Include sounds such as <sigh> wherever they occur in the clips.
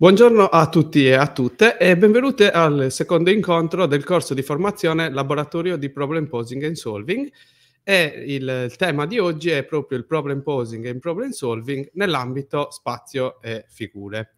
Buongiorno a tutti e a tutte e benvenute al secondo incontro del corso di formazione Laboratorio di Problem Posing and Solving e il, tema di oggi è proprio il Problem Posing and Problem Solving nell'ambito spazio e figure.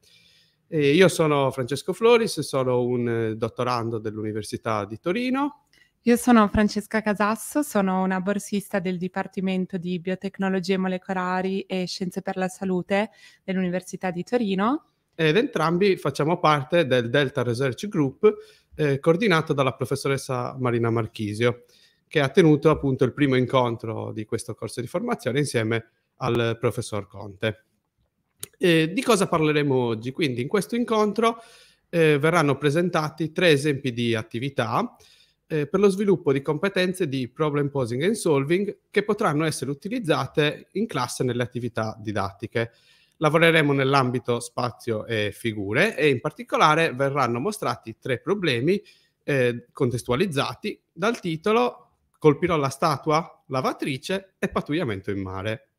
E io sono Francesco Floris, sono un dottorando dell'Università di Torino. Io sono Francesca Casasso, sono una borsista del Dipartimento di Biotecnologie Molecolari e Scienze per la Salute dell'Università di Torino ed entrambi facciamo parte del Delta Research Group eh, coordinato dalla professoressa Marina Marchisio, che ha tenuto appunto il primo incontro di questo corso di formazione insieme al professor Conte. E di cosa parleremo oggi? Quindi in questo incontro eh, verranno presentati tre esempi di attività eh, per lo sviluppo di competenze di problem posing and solving che potranno essere utilizzate in classe nelle attività didattiche. Lavoreremo nell'ambito spazio e figure e in particolare verranno mostrati tre problemi eh, contestualizzati dal titolo Colpirò la statua, lavatrice e pattugliamento in mare.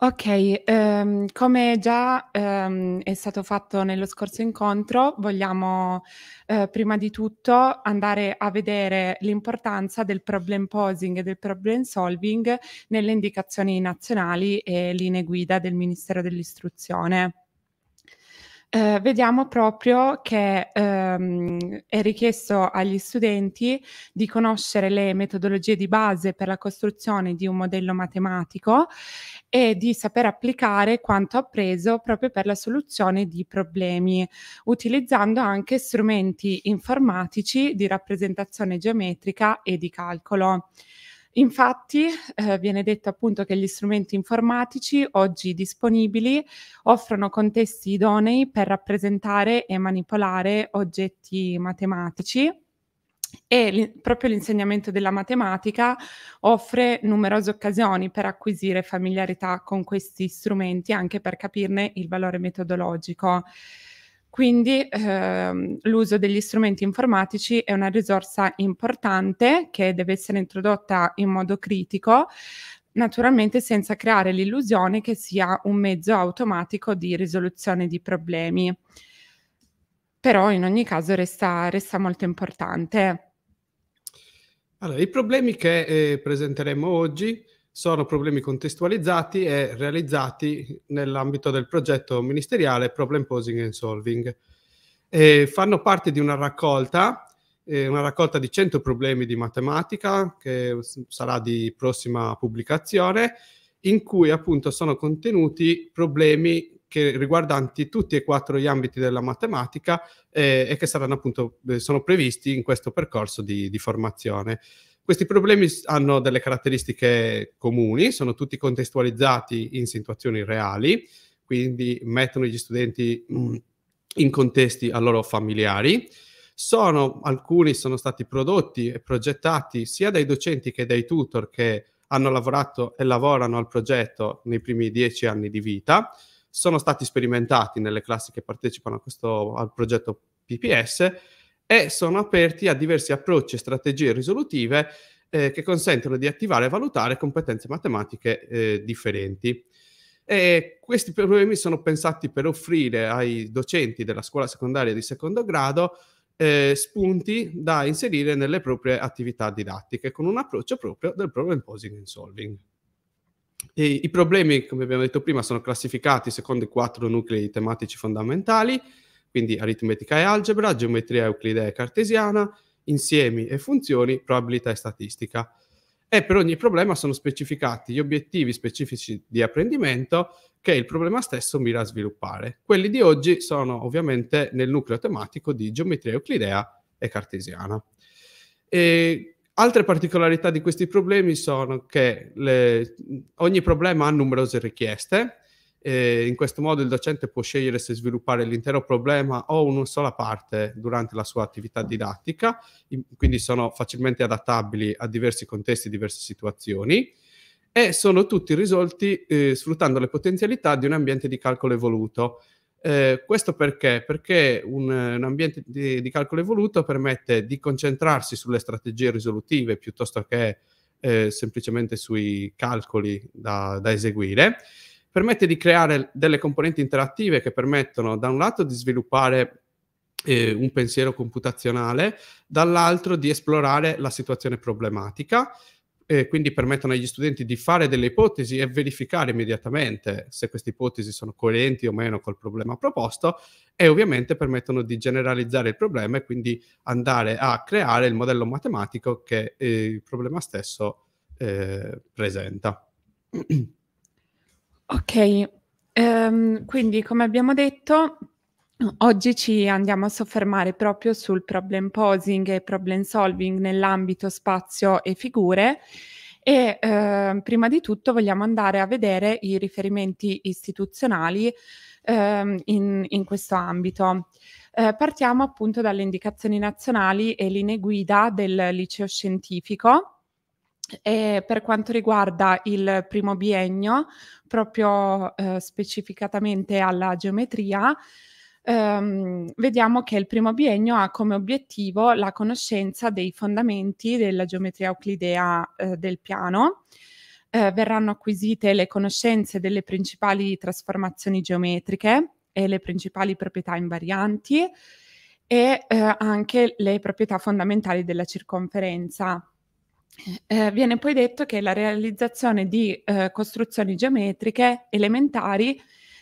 Ok, ehm, come già ehm, è stato fatto nello scorso incontro, vogliamo eh, prima di tutto andare a vedere l'importanza del problem posing e del problem solving nelle indicazioni nazionali e linee guida del Ministero dell'Istruzione. Eh, vediamo proprio che ehm, è richiesto agli studenti di conoscere le metodologie di base per la costruzione di un modello matematico e di saper applicare quanto appreso proprio per la soluzione di problemi, utilizzando anche strumenti informatici di rappresentazione geometrica e di calcolo. Infatti eh, viene detto appunto che gli strumenti informatici oggi disponibili offrono contesti idonei per rappresentare e manipolare oggetti matematici e li, proprio l'insegnamento della matematica offre numerose occasioni per acquisire familiarità con questi strumenti anche per capirne il valore metodologico. Quindi ehm, l'uso degli strumenti informatici è una risorsa importante che deve essere introdotta in modo critico, naturalmente senza creare l'illusione che sia un mezzo automatico di risoluzione di problemi. Però in ogni caso resta, resta molto importante. Allora, i problemi che eh, presenteremo oggi sono problemi contestualizzati e realizzati nell'ambito del progetto ministeriale Problem Posing and Solving. E fanno parte di una raccolta, eh, una raccolta di 100 problemi di matematica che sarà di prossima pubblicazione, in cui appunto sono contenuti problemi che riguardanti tutti e quattro gli ambiti della matematica eh, e che saranno appunto, eh, sono previsti in questo percorso di, di formazione. Questi problemi hanno delle caratteristiche comuni, sono tutti contestualizzati in situazioni reali, quindi mettono gli studenti mm, in contesti a loro familiari. Sono, alcuni sono stati prodotti e progettati sia dai docenti che dai tutor che hanno lavorato e lavorano al progetto nei primi dieci anni di vita. Sono stati sperimentati nelle classi che partecipano questo, al progetto PPS e sono aperti a diversi approcci e strategie risolutive eh, che consentono di attivare e valutare competenze matematiche eh, differenti. E questi problemi sono pensati per offrire ai docenti della scuola secondaria di secondo grado eh, spunti da inserire nelle proprie attività didattiche con un approccio proprio del problem posing and solving. E I problemi, come abbiamo detto prima, sono classificati secondo i quattro nuclei tematici fondamentali quindi aritmetica e algebra, geometria euclidea e cartesiana, insiemi e funzioni, probabilità e statistica. E per ogni problema sono specificati gli obiettivi specifici di apprendimento che il problema stesso mira a sviluppare. Quelli di oggi sono ovviamente nel nucleo tematico di geometria euclidea e cartesiana. E altre particolarità di questi problemi sono che le, ogni problema ha numerose richieste, e in questo modo il docente può scegliere se sviluppare l'intero problema o una sola parte durante la sua attività didattica, quindi sono facilmente adattabili a diversi contesti diverse situazioni e sono tutti risolti eh, sfruttando le potenzialità di un ambiente di calcolo evoluto. Eh, questo perché? Perché un, un ambiente di, di, calcolo evoluto permette di concentrarsi sulle strategie risolutive piuttosto che eh, semplicemente sui calcoli da, da eseguire permette di creare delle componenti interattive che permettono da un lato di sviluppare eh, un pensiero computazionale, dall'altro di esplorare la situazione problematica eh, quindi permettono agli studenti di fare delle ipotesi e verificare immediatamente se queste ipotesi sono coerenti o meno col problema proposto e ovviamente permettono di generalizzare il problema e quindi andare a creare il modello matematico che eh, il problema stesso eh, presenta. <clears throat> Ok, um, quindi come abbiamo detto, oggi ci andiamo a soffermare proprio sul problem posing e problem solving nell'ambito spazio e figure e eh, prima di tutto vogliamo andare a vedere i riferimenti istituzionali eh, in, in, questo ambito. Eh, partiamo appunto dalle indicazioni nazionali e linee guida del liceo scientifico e per quanto riguarda il primo biennio, proprio eh, specificatamente alla geometria, ehm, vediamo che il primo biennio ha come obiettivo la conoscenza dei fondamenti della geometria euclidea eh, del piano. Eh, verranno acquisite le conoscenze delle principali trasformazioni geometriche e le principali proprietà invarianti e eh, anche le proprietà fondamentali della circonferenza. Eh, viene poi detto che la realizzazione di eh, costruzioni geometriche elementari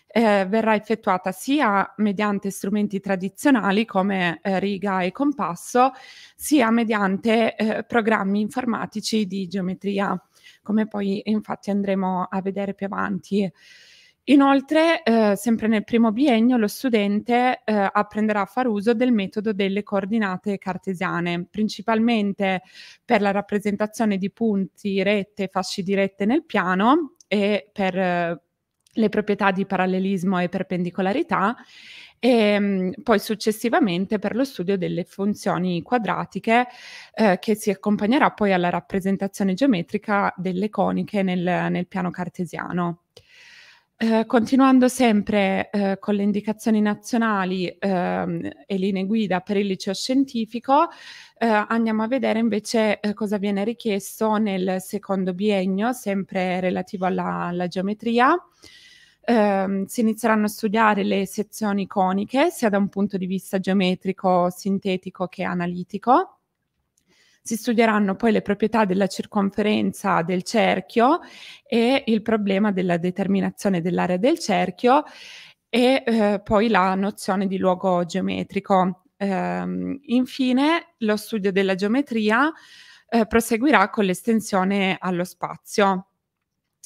eh, verrà effettuata sia mediante strumenti tradizionali come eh, riga e compasso, sia mediante eh, programmi informatici di geometria, come poi infatti andremo a vedere più avanti. Inoltre, eh, sempre nel primo biennio, lo studente eh, apprenderà a far uso del metodo delle coordinate cartesiane, principalmente per la rappresentazione di punti, rette fasci di rette nel piano e per eh, le proprietà di parallelismo e perpendicolarità e ehm, poi successivamente per lo studio delle funzioni quadratiche eh, che si accompagnerà poi alla rappresentazione geometrica delle coniche nel, nel piano cartesiano. Eh, continuando sempre eh, con le indicazioni nazionali ehm, e linee guida per il liceo scientifico, eh, andiamo a vedere invece eh, cosa viene richiesto nel secondo biennio, sempre relativo alla, alla geometria. Ehm, si inizieranno a studiare le sezioni coniche, sia da un punto di vista geometrico, sintetico che analitico si studieranno poi le proprietà della circonferenza del cerchio e il problema della determinazione dell'area del cerchio e eh, poi la nozione di luogo geometrico. Eh, infine, lo studio della geometria eh, proseguirà con l'estensione allo spazio.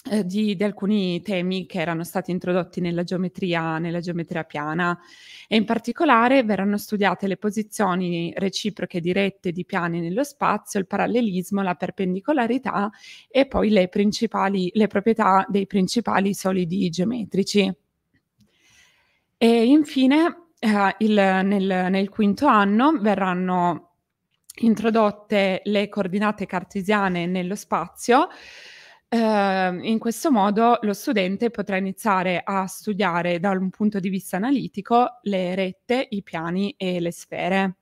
Eh, di, di, alcuni temi che erano stati introdotti nella geometria, nella geometria piana e in particolare verranno studiate le posizioni reciproche dirette di piani nello spazio, il parallelismo, la perpendicolarità e poi le, le proprietà dei principali solidi geometrici. E infine eh, il, nel, nel quinto anno verranno introdotte le coordinate cartesiane nello spazio Ehm, in questo modo lo studente potrà iniziare a studiare da un punto di vista analitico le rette, i piani e le sfere.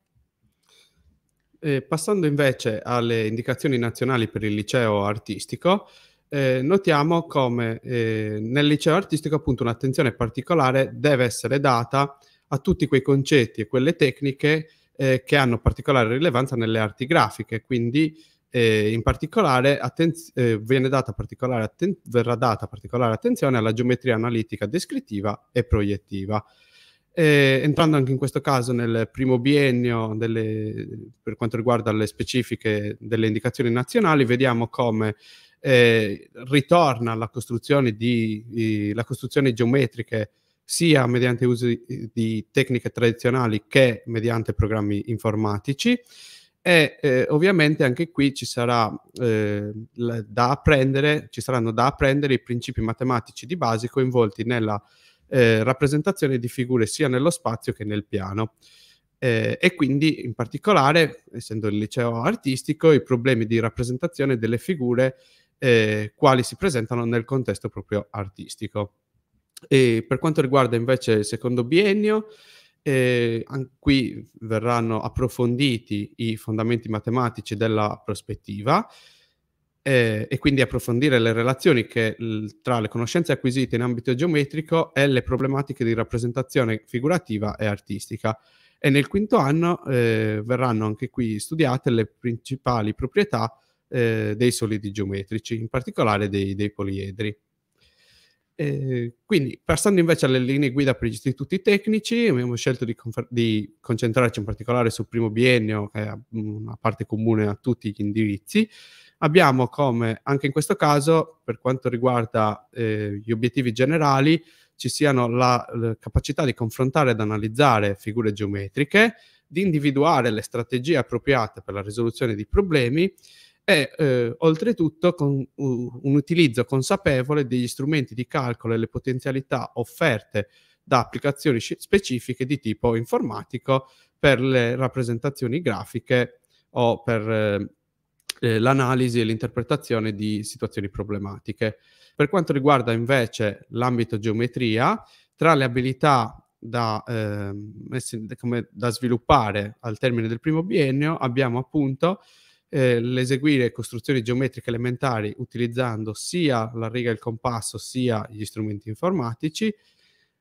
Eh, passando invece alle indicazioni nazionali per il liceo artistico, eh, notiamo come eh, nel liceo artistico appunto un'attenzione particolare deve essere data a tutti quei concetti e quelle tecniche eh, che hanno particolare rilevanza nelle arti grafiche, quindi eh, in particolare attenz- eh, data particolare atten- verrà data particolare attenzione alla geometria analitica descrittiva e proiettiva. Eh, entrando anche in questo caso nel primo biennio delle, per quanto riguarda le specifiche delle indicazioni nazionali, vediamo come ritorna la costruzione, di, di, la costruzione geometriche sia mediante uso di tecniche tradizionali che mediante programmi informatici e eh, ovviamente anche qui ci sarà eh, da apprendere, ci saranno da apprendere i principi matematici di base coinvolti nella eh, rappresentazione di figure sia nello spazio che nel piano. Eh, e quindi in particolare, essendo il liceo artistico, i problemi di rappresentazione delle figure eh, quali si presentano nel contesto proprio artistico. E per quanto riguarda invece il secondo biennio, e qui verranno approfonditi i fondamenti matematici della prospettiva eh, e quindi approfondire le relazioni che, tra le conoscenze acquisite in ambito geometrico e le problematiche di rappresentazione figurativa e artistica. E nel quinto anno eh, verranno anche qui studiate le principali proprietà eh, dei solidi geometrici, in particolare dei, dei poliedri. Eh, quindi, passando invece alle linee guida per gli istituti tecnici, abbiamo scelto di, confer- di, concentrarci in particolare sul primo biennio, che è una parte comune a tutti gli indirizzi. Abbiamo come, anche in questo caso, per quanto riguarda eh, gli obiettivi generali, ci siano la, la capacità di confrontare ed analizzare figure geometriche, di individuare le strategie appropriate per la risoluzione di problemi e eh, oltretutto con uh, un utilizzo consapevole degli strumenti di calcolo e le potenzialità offerte da applicazioni specifiche di tipo informatico per le rappresentazioni grafiche o per eh, eh, l'analisi e l'interpretazione di situazioni problematiche. Per quanto riguarda invece l'ambito geometria, tra le abilità da, eh, messe, da sviluppare al termine del primo biennio abbiamo appunto eh, l'eseguire costruzioni geometriche elementari utilizzando sia la riga e il compasso sia gli strumenti informatici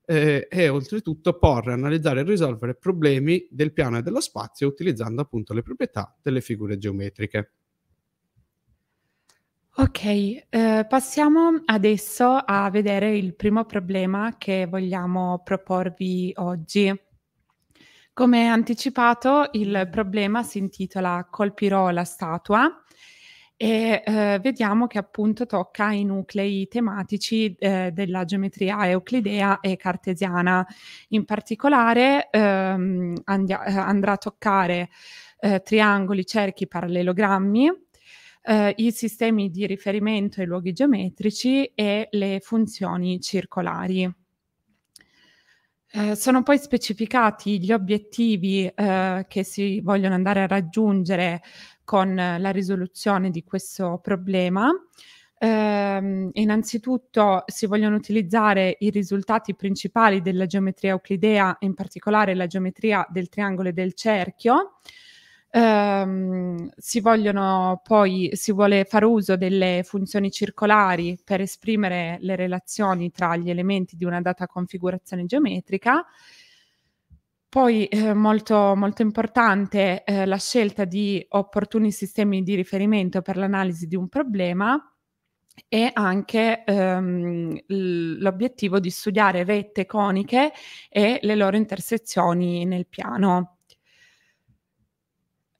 eh, e oltretutto porre, analizzare e risolvere problemi del piano e dello spazio utilizzando appunto le proprietà delle figure geometriche. Ok, eh, passiamo adesso a vedere il primo problema che vogliamo proporvi oggi. Come anticipato, il problema si intitola Colpirò la statua e eh, vediamo che appunto tocca i nuclei tematici eh, della geometria euclidea e cartesiana. In particolare ehm, andia- eh, andrà a toccare eh, triangoli, cerchi, parallelogrammi, eh, i sistemi di riferimento ai luoghi geometrici e le funzioni circolari. Eh, sono poi specificati gli obiettivi eh, che si vogliono andare a raggiungere con la risoluzione di questo problema. Eh, innanzitutto si vogliono utilizzare i risultati principali della geometria euclidea, in particolare la geometria del triangolo e del cerchio, Ehm, si vogliono poi, si vuole fare uso delle funzioni circolari per esprimere le relazioni tra gli elementi di una data configurazione geometrica. Poi eh, molto, molto importante eh, la scelta di opportuni sistemi di riferimento per l'analisi di un problema e anche ehm, l'obiettivo di studiare rette coniche e le loro intersezioni nel piano.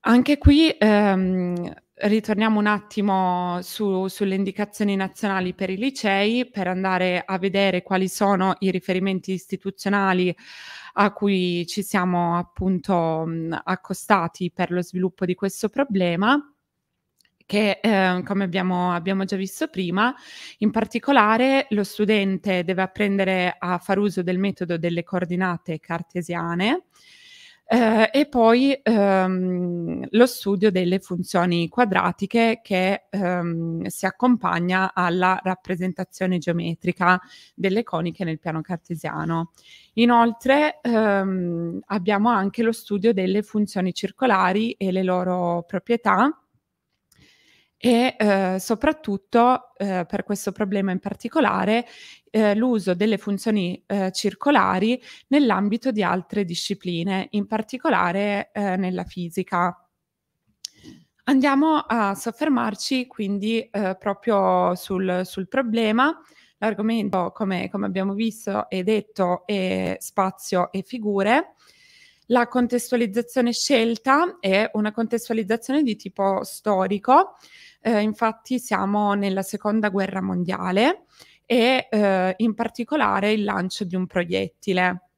Anche qui ehm, ritorniamo un attimo su, sulle indicazioni nazionali per i licei per andare a vedere quali sono i riferimenti istituzionali a cui ci siamo appunto mh, accostati per lo sviluppo di questo problema che eh, come abbiamo, abbiamo, già visto prima, in particolare lo studente deve apprendere a far uso del metodo delle coordinate cartesiane, eh, e poi ehm, lo studio delle funzioni quadratiche che ehm, si accompagna alla rappresentazione geometrica delle coniche nel piano cartesiano. Inoltre ehm, abbiamo anche lo studio delle funzioni circolari e le loro proprietà e eh, soprattutto eh, per questo problema in particolare eh, l'uso delle funzioni eh, circolari nell'ambito di altre discipline, in particolare eh, nella fisica. Andiamo a soffermarci quindi eh, proprio sul, sul, problema. L'argomento, come, come abbiamo visto e detto, è spazio e figure. La contestualizzazione scelta è una contestualizzazione di tipo storico, eh, infatti siamo nella seconda guerra mondiale e eh, in particolare il lancio di un proiettile.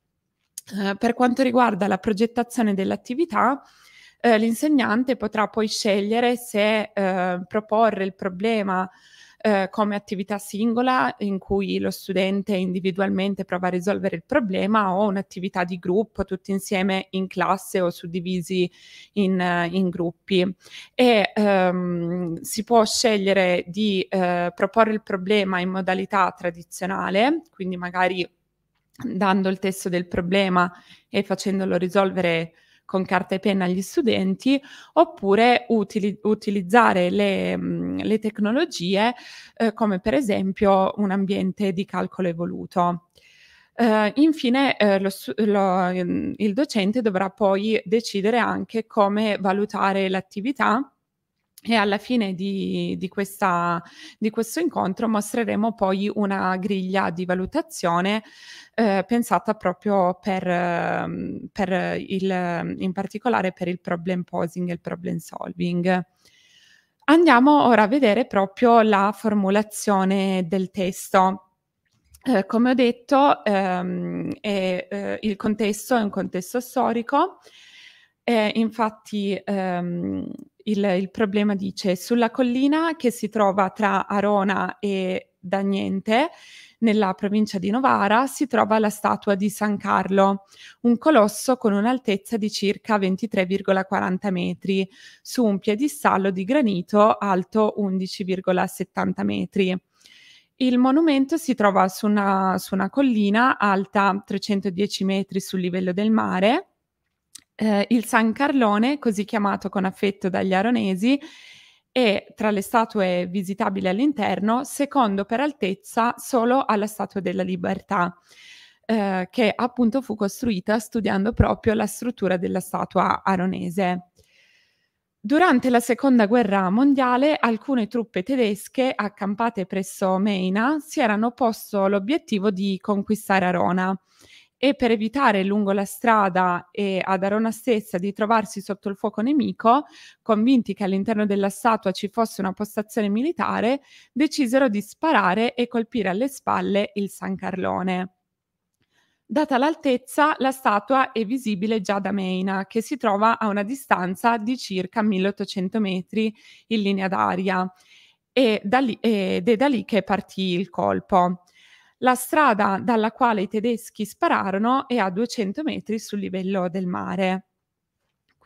Eh, per quanto riguarda la progettazione dell'attività, eh, l'insegnante potrà poi scegliere se eh, proporre il problema eh, come attività singola in cui lo studente individualmente prova a risolvere il problema o un'attività di gruppo tutti insieme in classe o suddivisi in, in gruppi. E ehm, si può scegliere di eh, proporre il problema in modalità tradizionale, quindi magari dando il testo del problema e facendolo risolvere con carta e penna agli studenti, oppure utili- utilizzare le, mh, le tecnologie eh, come per esempio un ambiente di calcolo evoluto. Uh, infine, uh, lo, lo, il docente dovrà poi decidere anche come valutare l'attività e alla fine di, di, questa, di, questo incontro mostreremo poi una griglia di valutazione eh, pensata proprio per, ehm, per il, in particolare per il problem posing e il problem solving. Andiamo ora a vedere proprio la formulazione del testo. Eh, come ho detto, ehm, è, eh, il contesto è un contesto storico. Eh, infatti ehm, il, il, problema dice sulla collina che si trova tra Arona e Dagnente, nella provincia di Novara, si trova la statua di San Carlo, un colosso con un'altezza di circa 23,40 metri, su un piedistallo di granito alto 11,70 metri. Il monumento si trova su una, su una collina alta 310 metri sul livello del mare. Eh, il San Carlone, così chiamato con affetto dagli aronesi, è tra le statue visitabili all'interno, secondo per altezza solo alla Statua della Libertà, eh, che appunto fu costruita studiando proprio la struttura della statua aronese. Durante la seconda guerra mondiale alcune truppe tedesche accampate presso Meina si erano posto l'obiettivo di conquistare Arona e per evitare lungo la strada e ad Arona stessa di trovarsi sotto il fuoco nemico, convinti che all'interno della statua ci fosse una postazione militare, decisero di sparare e colpire alle spalle il San Carlone. Data l'altezza, la statua è visibile già da Meina, che si trova a una distanza di circa 1800 metri in linea d'aria, ed è da lì che partì il colpo. La strada dalla quale i tedeschi spararono è a 200 metri sul livello del mare.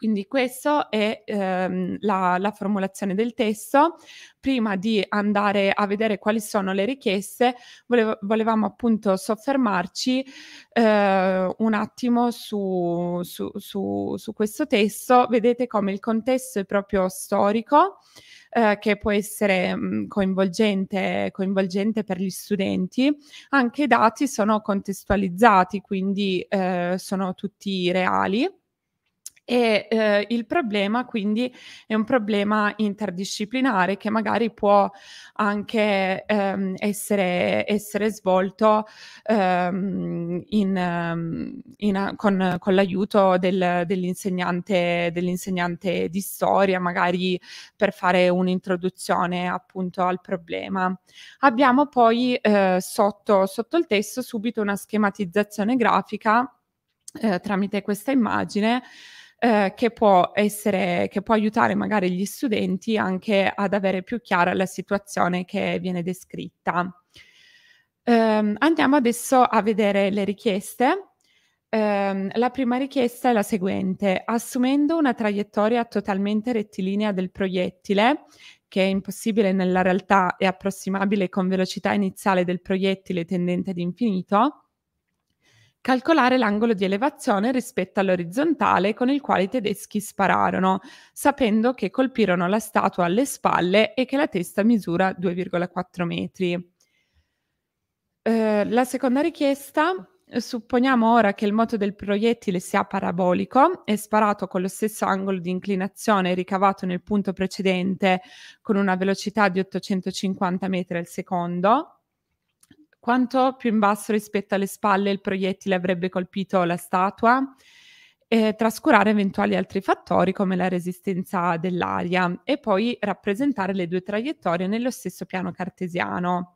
Quindi questa è ehm, la, la, formulazione del testo. Prima di andare a vedere quali sono le richieste, volevo, volevamo appunto soffermarci eh, un attimo su, su, su, su, questo testo. Vedete come il contesto è proprio storico. Eh, che può essere mh, mm, coinvolgente, coinvolgente, per gli studenti. Anche i dati sono contestualizzati, quindi eh, sono tutti reali e eh, il problema quindi è un problema interdisciplinare che magari può anche ehm, essere, essere, svolto ehm, in, ehm, in, con, con, l'aiuto del, dell'insegnante, dell'insegnante di storia, magari per fare un'introduzione appunto al problema. Abbiamo poi eh, sotto, sotto il testo subito una schematizzazione grafica eh, tramite questa immagine eh, che, può essere, che può aiutare magari gli studenti anche ad avere più chiara la situazione che viene descritta. Eh, andiamo adesso a vedere le richieste. Eh, la prima richiesta è la seguente. Assumendo una traiettoria totalmente rettilinea del proiettile, che è impossibile nella realtà e approssimabile con velocità iniziale del proiettile tendente ad infinito, calcolare l'angolo di elevazione rispetto all'orizzontale con il quale i tedeschi spararono, sapendo che colpirono la statua alle spalle e che la testa misura 2,4 metri. Eh, la seconda richiesta, supponiamo ora che il moto del proiettile sia parabolico e sparato con lo stesso angolo di inclinazione ricavato nel punto precedente con una velocità di 850 metri al secondo, quanto più in basso rispetto alle spalle il proiettile avrebbe colpito la statua, eh, trascurare eventuali altri fattori come la resistenza dell'aria e poi rappresentare le due traiettorie nello stesso piano cartesiano.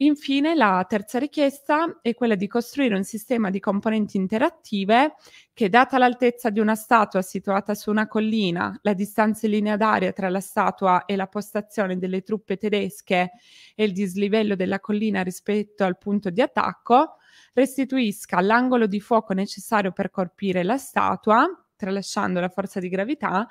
Infine, la terza richiesta è quella di costruire un sistema di componenti interattive che, data l'altezza di una statua situata su una collina, la distanza in linea d'aria tra la statua e la postazione delle truppe tedesche e il dislivello della collina rispetto al punto di attacco, restituisca l'angolo di fuoco necessario per colpire la statua, tralasciando la forza di gravità,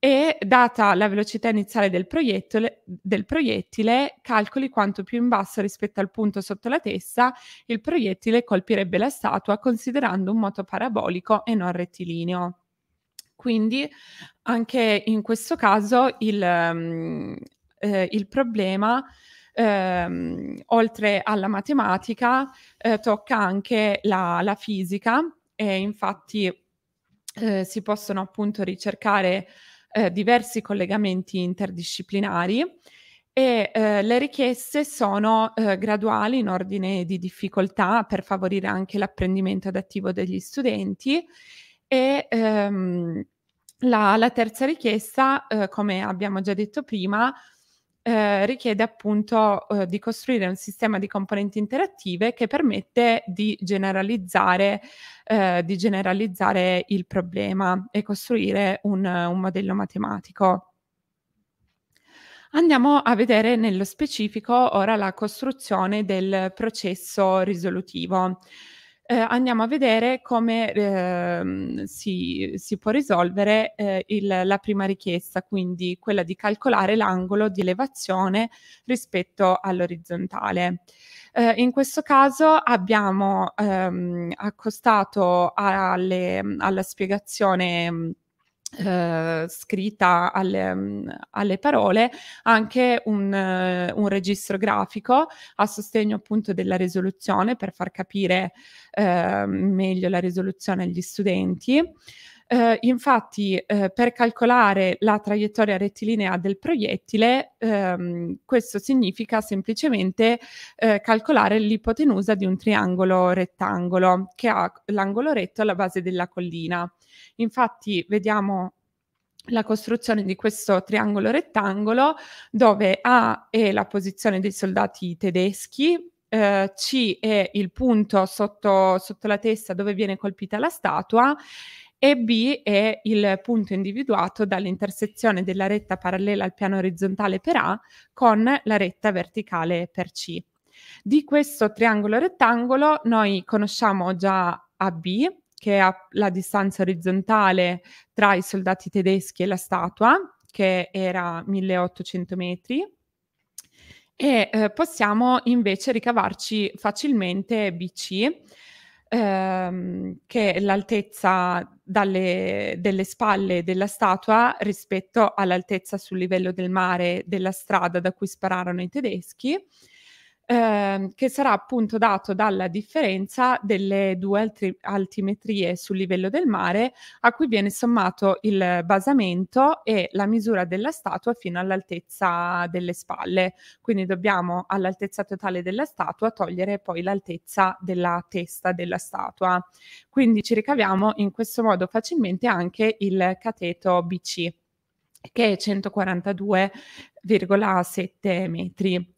e data la velocità iniziale del proiettile, del proiettile, calcoli quanto più in basso rispetto al punto sotto la testa il proiettile colpirebbe la statua considerando un moto parabolico e non rettilineo. Quindi anche in questo caso il, um, eh, il problema ehm, oltre alla matematica eh, tocca anche la, la, fisica e infatti eh, si possono appunto ricercare eh, diversi collegamenti interdisciplinari e eh, le richieste sono eh, graduali in ordine di difficoltà per favorire anche l'apprendimento adattivo degli studenti e ehm, la, la, terza richiesta, eh, come abbiamo già detto prima, eh, richiede appunto eh, di costruire un sistema di componenti interattive che permette di generalizzare, eh, di generalizzare il problema e costruire un, un modello matematico. Andiamo a vedere nello specifico ora la costruzione del processo risolutivo eh, andiamo a vedere come eh, si, si, può risolvere eh, il, la prima richiesta, quindi quella di calcolare l'angolo di elevazione rispetto all'orizzontale. Eh, in questo caso abbiamo ehm, accostato alle, alla spiegazione eh, scritta alle, mm, alle, parole anche un, uh, un, registro grafico a sostegno appunto della risoluzione per far capire uh, meglio la risoluzione agli studenti. Uh, infatti, per calcolare la traiettoria rettilinea del proiettile, um, questo significa semplicemente calcolare l'ipotenusa di un triangolo rettangolo che ha l'angolo retto alla base della collina. Infatti, vediamo la costruzione di questo triangolo rettangolo dove A è la posizione dei soldati tedeschi, eh, C è il punto sotto, sotto la testa dove viene colpita la statua e B è il punto individuato dall'intersezione della retta parallela al piano orizzontale per A con la retta verticale per C. Di questo triangolo rettangolo noi conosciamo già AB, che ha la distanza orizzontale tra i soldati tedeschi e la statua, che era 1800 metri, e eh, possiamo invece ricavarci facilmente BC, ehm, che è l'altezza dalle, delle spalle della statua rispetto all'altezza sul livello del mare della strada da cui spararono i tedeschi ehm, che sarà appunto dato dalla differenza delle due altri- altimetrie sul livello del mare a cui viene sommato il basamento e la misura della statua fino all'altezza delle spalle. Quindi dobbiamo all'altezza totale della statua togliere poi l'altezza della testa della statua. Quindi ci ricaviamo in questo modo facilmente anche il cateto BC che è 142,7 metri.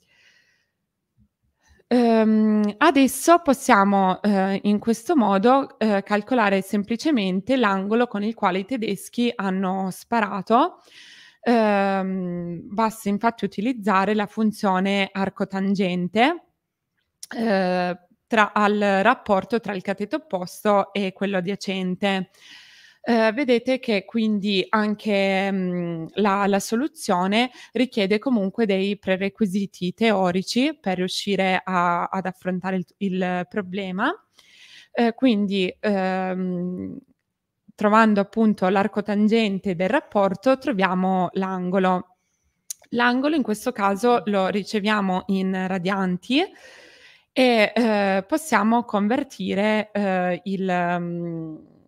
Ehm, adesso possiamo eh, in questo modo eh, calcolare semplicemente l'angolo con il quale i tedeschi hanno sparato. Ehm, basta infatti utilizzare la funzione arcotangente eh, tra, al rapporto tra il cateto opposto e quello adiacente. Eh, vedete che quindi anche mh, mhmm, la, la, soluzione richiede comunque dei prerequisiti teorici per riuscire a, ad affrontare il, il problema. Eh, quindi ehm, trovando appunto l'arco tangente del rapporto troviamo l'angolo. L'angolo in questo caso lo riceviamo in radianti e eh, possiamo convertire eh, il, um,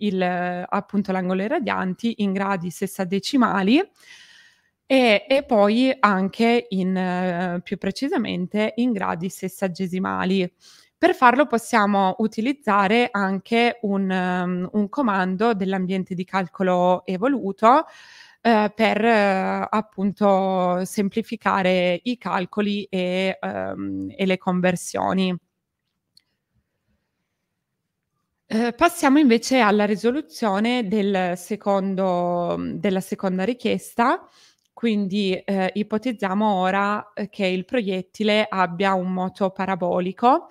il, appunto l'angolo radianti in gradi sessadecimali e, e poi anche in, uh, più precisamente in gradi sessagesimali. Per farlo possiamo utilizzare anche un, um, un comando dell'ambiente di calcolo evoluto eh, per eh, appunto semplificare i calcoli e, um, e le conversioni. Eh, passiamo invece alla risoluzione del secondo, della seconda richiesta, quindi eh, ipotizziamo ora eh, che il proiettile abbia un moto parabolico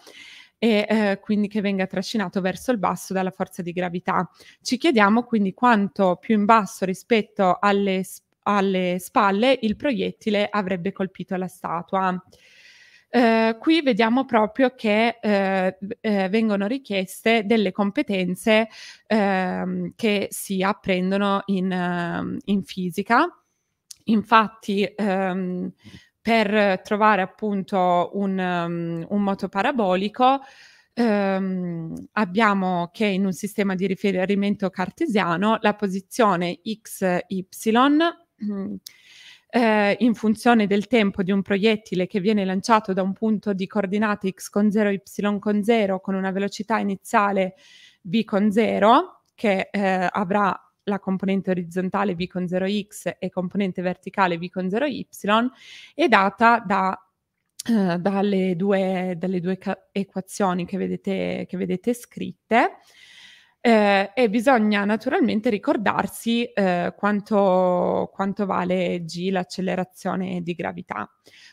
e eh, quindi che venga trascinato verso il basso dalla forza di gravità. Ci chiediamo quindi quanto più in basso rispetto alle, alle spalle il proiettile avrebbe colpito la statua. Eh, qui vediamo proprio che eh, eh, vengono richieste delle competenze ehm, che si apprendono in, ehm, in fisica. Infatti, ehm, per trovare appunto un, um, un moto parabolico, ehm, abbiamo che in un sistema di riferimento cartesiano la posizione x, y eh, in funzione del tempo di un proiettile che viene lanciato da un punto di coordinate x con 0, y con 0 con una velocità iniziale v con 0 che eh, avrà la componente orizzontale v con 0x e componente verticale v con 0y è data da Uh, dalle due, dalle due equazioni che vedete, che vedete scritte eh, e bisogna naturalmente ricordarsi eh, quanto, quanto, vale g, l'accelerazione di gravità.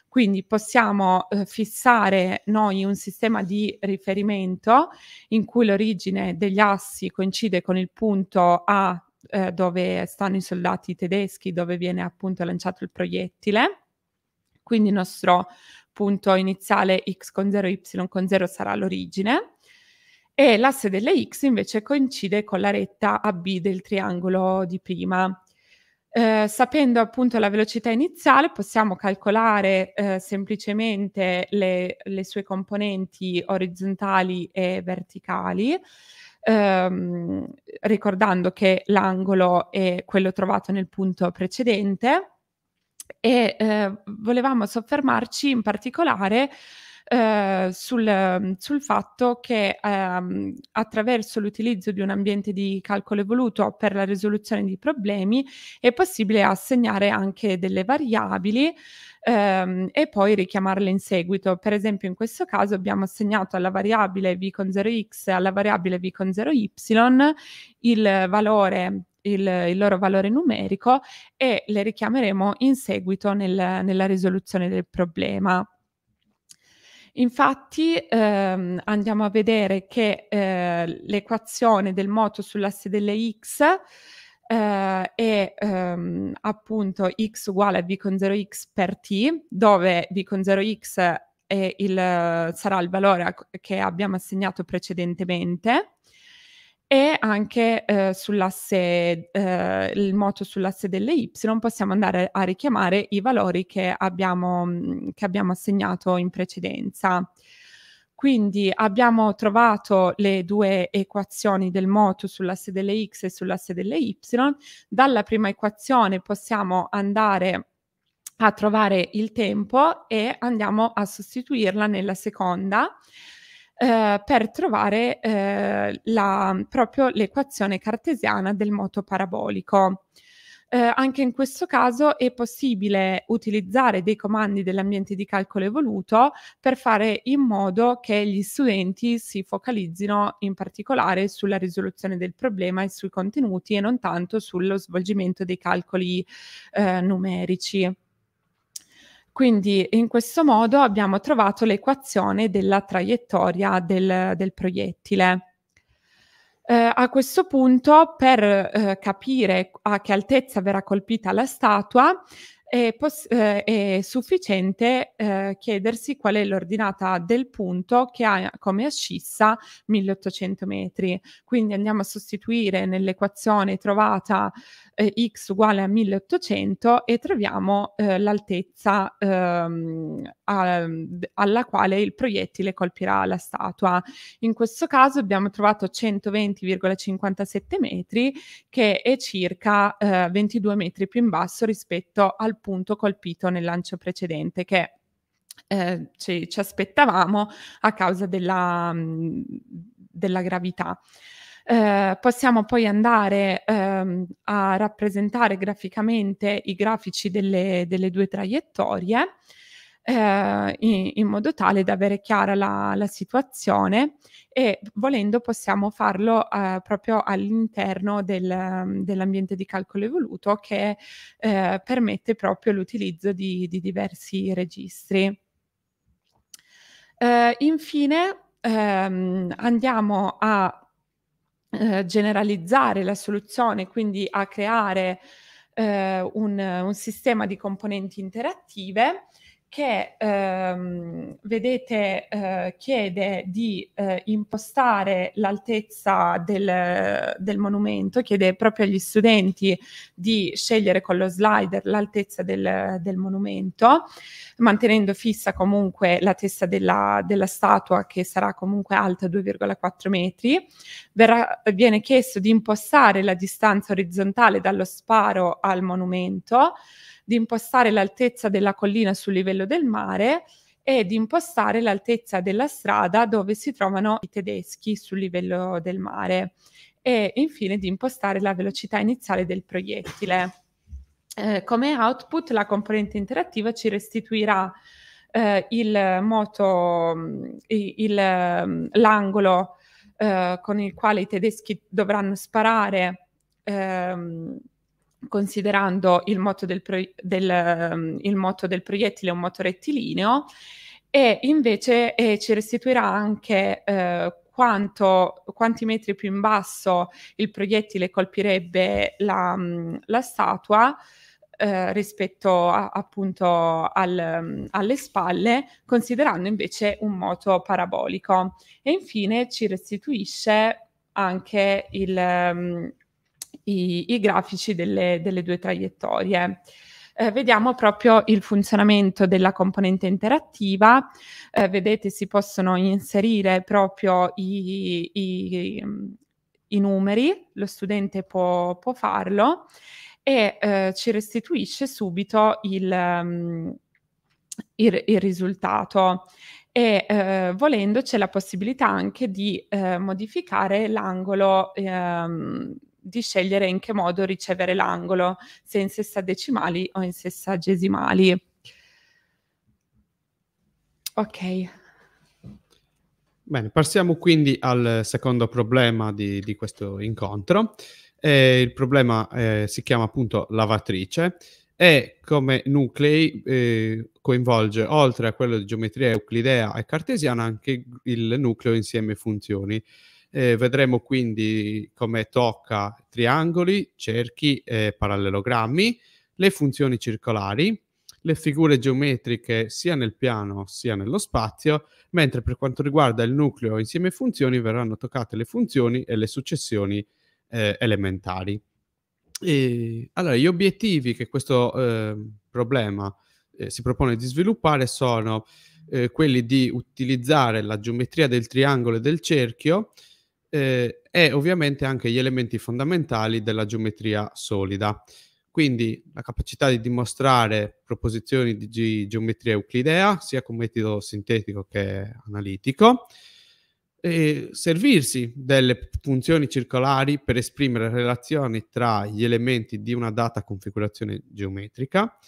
Quindi possiamo eh, fissare noi un sistema di riferimento in cui l'origine degli assi coincide con il punto A eh, dove stanno i soldati tedeschi, dove viene appunto lanciato il proiettile. Quindi il nostro punto iniziale x con 0, y con 0 sarà l'origine e l'asse delle x invece coincide con la retta AB del triangolo di prima. Eh, sapendo appunto la velocità iniziale possiamo calcolare eh, semplicemente le, le, sue componenti orizzontali e verticali, ehm, ricordando che l'angolo è quello trovato nel punto precedente e eh, volevamo soffermarci in particolare eh, sul, sul, fatto che ehm, attraverso l'utilizzo di un ambiente di calcolo evoluto per la risoluzione di problemi è possibile assegnare anche delle variabili ehm, e poi richiamarle in seguito. Per esempio in questo caso abbiamo assegnato alla variabile v con 0x e alla variabile v con 0y il valore il, il, loro valore numerico e le richiameremo in seguito nel, nella risoluzione del problema. Infatti ehm, andiamo a vedere che eh, l'equazione del moto sull'asse delle x eh, è ehm, appunto x uguale a v con 0x per t, dove v con 0x il, sarà il valore che abbiamo assegnato precedentemente e anche eh, sull'asse, eh, il moto sull'asse delle y possiamo andare a richiamare i valori che abbiamo, mm, che abbiamo assegnato in precedenza. Quindi abbiamo trovato le due equazioni del moto sull'asse delle x e sull'asse delle y. Dalla prima equazione possiamo andare a trovare il tempo e andiamo a sostituirla nella seconda eh, per trovare eh, la, proprio l'equazione cartesiana del moto parabolico. Eh, anche in questo caso è possibile utilizzare dei comandi dell'ambiente di calcolo evoluto per fare in modo che gli studenti si focalizzino in particolare sulla risoluzione del problema e sui contenuti e non tanto sullo svolgimento dei calcoli eh, numerici. Quindi in questo modo abbiamo trovato l'equazione della traiettoria del, del proiettile. Eh, a questo punto, per eh, capire a che altezza verrà colpita la statua, è, eh, è sufficiente eh, chiedersi qual è l'ordinata del punto che ha come ascissa 1800 metri. Quindi andiamo a sostituire nell'equazione trovata eh, x uguale a 1800 e troviamo eh, l'altezza ehm, a, alla quale il proiettile colpirà la statua. In questo caso abbiamo trovato 120,57 metri che è circa eh, 22 metri più in basso rispetto al punto colpito nel lancio precedente che eh, ci, ci, aspettavamo a causa della, mh, della gravità. Eh, possiamo poi andare ehm, a rappresentare graficamente i grafici delle, delle due traiettorie eh, in, in, modo tale da avere chiara la, la situazione e volendo possiamo farlo eh, proprio all'interno del, dell'ambiente di calcolo evoluto che eh, permette proprio l'utilizzo di, di diversi registri. Uh, infine, ehm, andiamo a eh, generalizzare la soluzione, quindi a creare eh, un, un, sistema di componenti interattive che ehm, vedete eh, chiede di eh, impostare l'altezza del, del, monumento, chiede proprio agli studenti di scegliere con lo slider l'altezza del, del monumento, mantenendo fissa comunque la testa della, della statua che sarà comunque alta 2,4 metri. Verrà, viene chiesto di impostare la distanza orizzontale dallo sparo al monumento, di impostare l'altezza della collina sul livello del mare e di impostare l'altezza della strada dove si trovano i tedeschi sul livello del mare e infine di impostare la velocità iniziale del proiettile. Eh, come output la componente interattiva ci restituirà eh, il moto, il, l'angolo eh, con il quale i tedeschi dovranno sparare ehm, considerando il moto del, pro- del, um, il moto del proiettile un moto rettilineo e invece eh, ci restituirà anche eh, quanto, quanti metri più in basso il proiettile colpirebbe la, um, la statua eh, rispetto a, appunto al, um, alle spalle, considerando invece un moto parabolico. E infine ci restituisce anche il, um, i, i grafici delle, delle, due traiettorie. Eh, vediamo proprio il funzionamento della componente interattiva. Eh, vedete, si possono inserire proprio i, i, i numeri, lo studente può, può farlo e eh, ci restituisce subito il, um, il, il risultato e eh, volendo c'è la possibilità anche di eh, modificare l'angolo ehm, di scegliere in che modo ricevere l'angolo, se in sessadecimali o in sessagesimali. Ok. Bene, passiamo quindi al secondo problema di, di questo incontro. Eh, il problema eh, si chiama appunto lavatrice e come nuclei eh, coinvolge oltre a quello di geometria euclidea e cartesiana anche il nucleo insieme funzioni. Eh, vedremo quindi come tocca triangoli, cerchi e parallelogrammi, le funzioni circolari, le figure geometriche sia nel piano sia nello spazio, mentre per quanto riguarda il nucleo insieme funzioni verranno toccate le funzioni e le successioni eh, elementari. E, allora, gli obiettivi che questo eh, problema eh, si propone di sviluppare sono eh, quelli di utilizzare la geometria del triangolo e del cerchio eh, e ovviamente anche gli elementi fondamentali della geometria solida. Quindi la capacità di dimostrare proposizioni di ge- geometria euclidea, sia con metodo sintetico che analitico, e servirsi delle funzioni circolari per esprimere relazioni tra gli elementi di una data configurazione geometrica,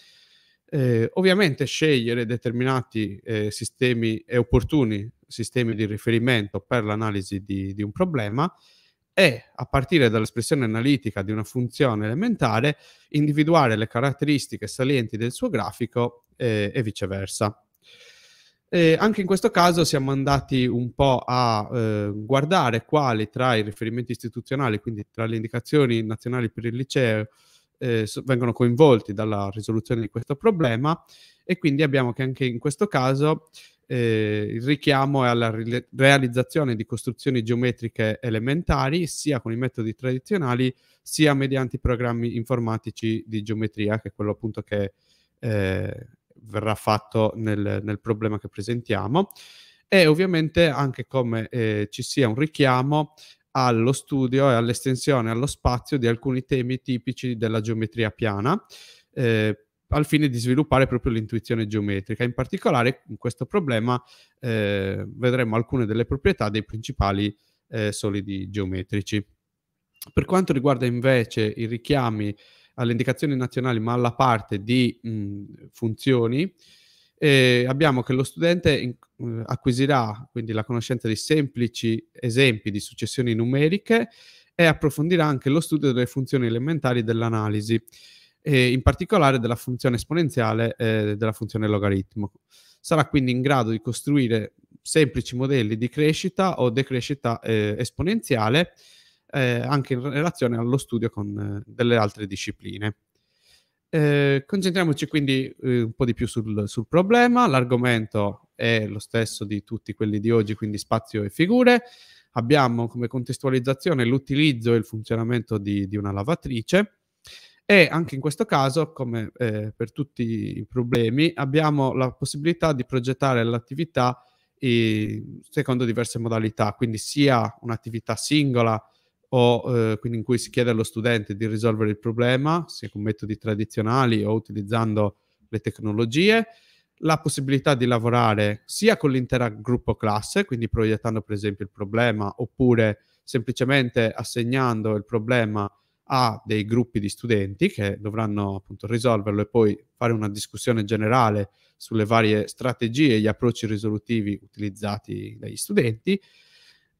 eh, ovviamente scegliere determinati eh, sistemi e opportuni sistemi di riferimento per l'analisi di, di un problema e a partire dall'espressione analitica di una funzione elementare individuare le caratteristiche salienti del suo grafico eh, e viceversa. E anche in questo caso siamo andati un po' a eh, guardare quali tra i riferimenti istituzionali, quindi tra le indicazioni nazionali per il liceo, eh, vengono coinvolti dalla risoluzione di questo problema e quindi abbiamo che anche in questo caso eh, il richiamo è alla re- realizzazione di costruzioni geometriche elementari sia con i metodi tradizionali sia mediante programmi informatici di geometria, che è quello appunto che eh, verrà fatto nel, nel, problema che presentiamo. E ovviamente anche come eh, ci sia un richiamo allo studio e all'estensione allo spazio di alcuni temi tipici della geometria piana. Eh, al fine di sviluppare proprio l'intuizione geometrica. In particolare, in questo problema eh, vedremo alcune delle proprietà dei principali eh, solidi geometrici. Per quanto riguarda invece i richiami alle indicazioni nazionali, ma alla parte di mh, funzioni, eh, abbiamo che lo studente in, uh, acquisirà quindi la conoscenza di semplici esempi di successioni numeriche e approfondirà anche lo studio delle funzioni elementari dell'analisi e in particolare della funzione esponenziale e della funzione logaritmo. Sarà quindi in grado di costruire semplici modelli di crescita o decrescita eh, esponenziale, eh, anche in relazione allo studio con eh, delle altre discipline. Eh, concentriamoci quindi eh, un po' di più sul, sul, problema. L'argomento è lo stesso di tutti quelli di oggi, quindi spazio e figure. Abbiamo come contestualizzazione l'utilizzo e il funzionamento di, di una lavatrice e anche in questo caso, come eh, per tutti i problemi, abbiamo la possibilità di progettare l'attività eh, secondo diverse modalità, quindi sia un'attività singola o eh, quindi in cui si chiede allo studente di risolvere il problema, sia con metodi tradizionali o utilizzando le tecnologie, la possibilità di lavorare sia con l'intera gruppo classe, quindi proiettando per esempio il problema, oppure semplicemente assegnando il problema a dei gruppi di studenti che dovranno appunto risolverlo e poi fare una discussione generale sulle varie strategie e gli approcci risolutivi utilizzati dagli studenti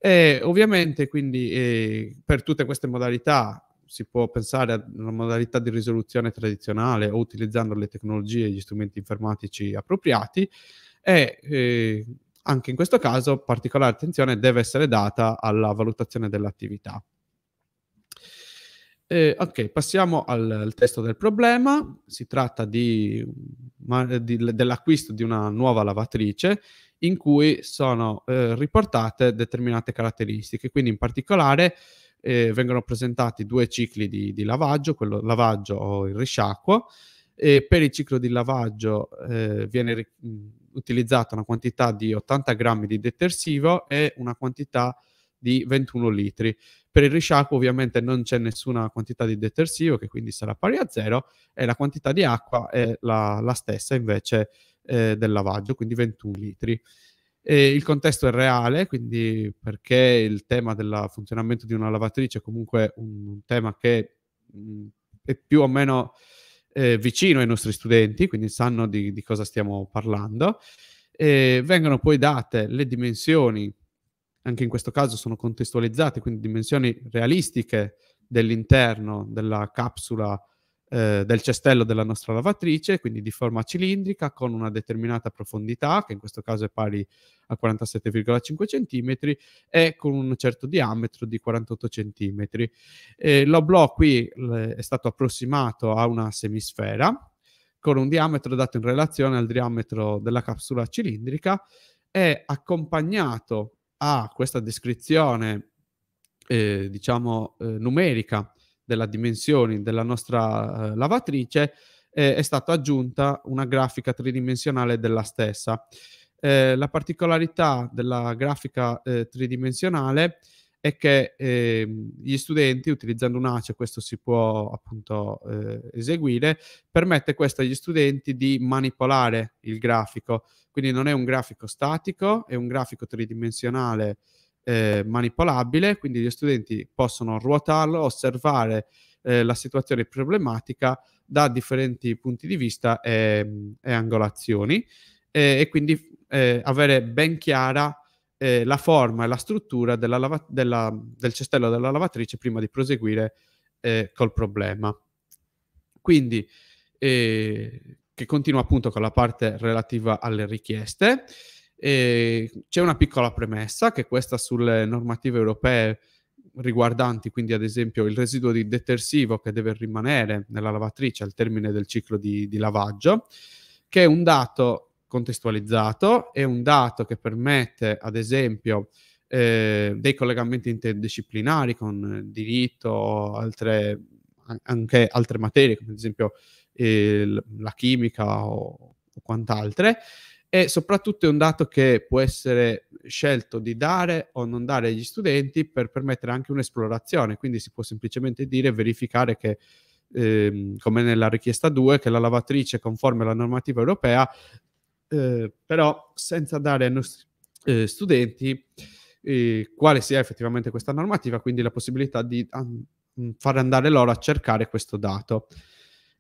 e ovviamente quindi eh, per tutte queste modalità si può pensare a una modalità di risoluzione tradizionale o utilizzando le tecnologie e gli strumenti informatici appropriati e eh, anche in questo caso particolare attenzione deve essere data alla valutazione dell'attività. Eh, ok, passiamo al, al, testo del problema. Si tratta di, di, dell'acquisto di una nuova lavatrice in cui sono eh, riportate determinate caratteristiche. Quindi in particolare eh, vengono presentati due cicli di, di, lavaggio, quello lavaggio o il risciacquo. E per il ciclo di lavaggio eh, viene ri- utilizzata una quantità di 80 grammi di detersivo e una quantità di 21 litri. Per il risciacquo ovviamente non c'è nessuna quantità di detersivo che quindi sarà pari a zero e la quantità di acqua è la, la stessa invece eh, del lavaggio, quindi 21 litri. E il contesto è reale, quindi perché il tema del funzionamento di una lavatrice è comunque un, tema che mh, mm, è più o meno eh, vicino ai nostri studenti, quindi sanno di, di cosa stiamo parlando. E vengono poi date le dimensioni, anche in questo caso sono contestualizzate, quindi dimensioni realistiche dell'interno della capsula eh, del cestello della nostra lavatrice, quindi di forma cilindrica con una determinata profondità, che in questo caso è pari a 47,5 cm, e con un certo diametro di 48 cm. Eh, l'oblò qui è stato approssimato a una semisfera con un diametro dato in relazione al diametro della capsula cilindrica e accompagnato a questa descrizione eh, diciamo eh, numerica della dimensioni della nostra eh, lavatrice, eh, è stata aggiunta una grafica tridimensionale della stessa. Eh, la particolarità della grafica eh, tridimensionale è che ehm, gli studenti, utilizzando un ACE, questo si può appunto eh, eseguire, permette questo agli studenti di manipolare il grafico. Quindi non è un grafico statico, è un grafico tridimensionale eh, manipolabile, quindi gli studenti possono ruotarlo, osservare eh, la situazione problematica da differenti punti di vista e, e angolazioni e, quindi eh, avere ben chiara eh, la forma e la struttura della lava- della, del cestello della lavatrice prima di proseguire eh, col problema. Quindi, che continua appunto con la parte relativa alle richieste. E c'è una piccola premessa che questa sulle normative europee riguardanti quindi ad esempio il residuo di detersivo che deve rimanere nella lavatrice al termine del ciclo di, di lavaggio, che è un dato contestualizzato, è un dato che permette ad esempio eh, dei collegamenti interdisciplinari con diritto, altre, anche altre materie come ad esempio eh, la chimica o, o quant'altre e soprattutto è un dato che può essere scelto di dare o non dare agli studenti per permettere anche un'esplorazione, quindi si può semplicemente dire verificare che ehm, come nella richiesta 2 che la lavatrice è conforme alla normativa europea, eh, però senza dare ai nostri eh, studenti eh, quale sia effettivamente questa normativa, quindi la possibilità di um, far andare loro a cercare questo dato.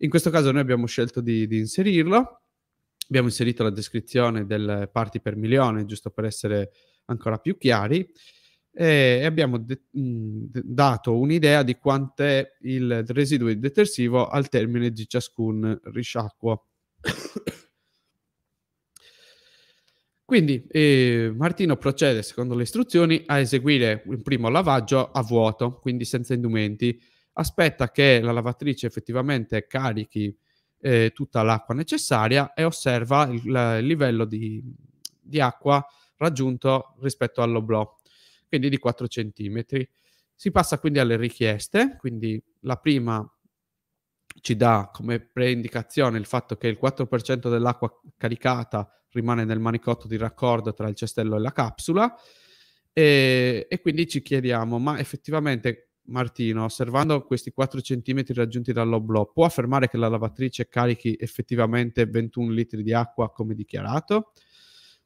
In questo caso noi abbiamo scelto di, di inserirlo Abbiamo inserito la descrizione delle parti per milione, giusto per essere ancora più chiari, e abbiamo de- mh, dato un'idea di quant'è il residuo di detersivo al termine di ciascun risciacquo. Quindi eh, Martino procede, secondo le istruzioni, a eseguire il primo lavaggio a vuoto, quindi senza indumenti. Aspetta che la lavatrice effettivamente carichi eh, tutta l'acqua necessaria e osserva il, il livello di, di, acqua raggiunto rispetto all'oblò, quindi di 4 cm. Si passa quindi alle richieste, quindi la prima ci dà come preindicazione il fatto che il 4% dell'acqua caricata rimane nel manicotto di raccordo tra il cestello e la capsula. E, e quindi ci chiediamo, ma effettivamente Martino, osservando questi 4 cm raggiunti dall'oblò, può affermare che la lavatrice carichi effettivamente 21 litri di acqua come dichiarato?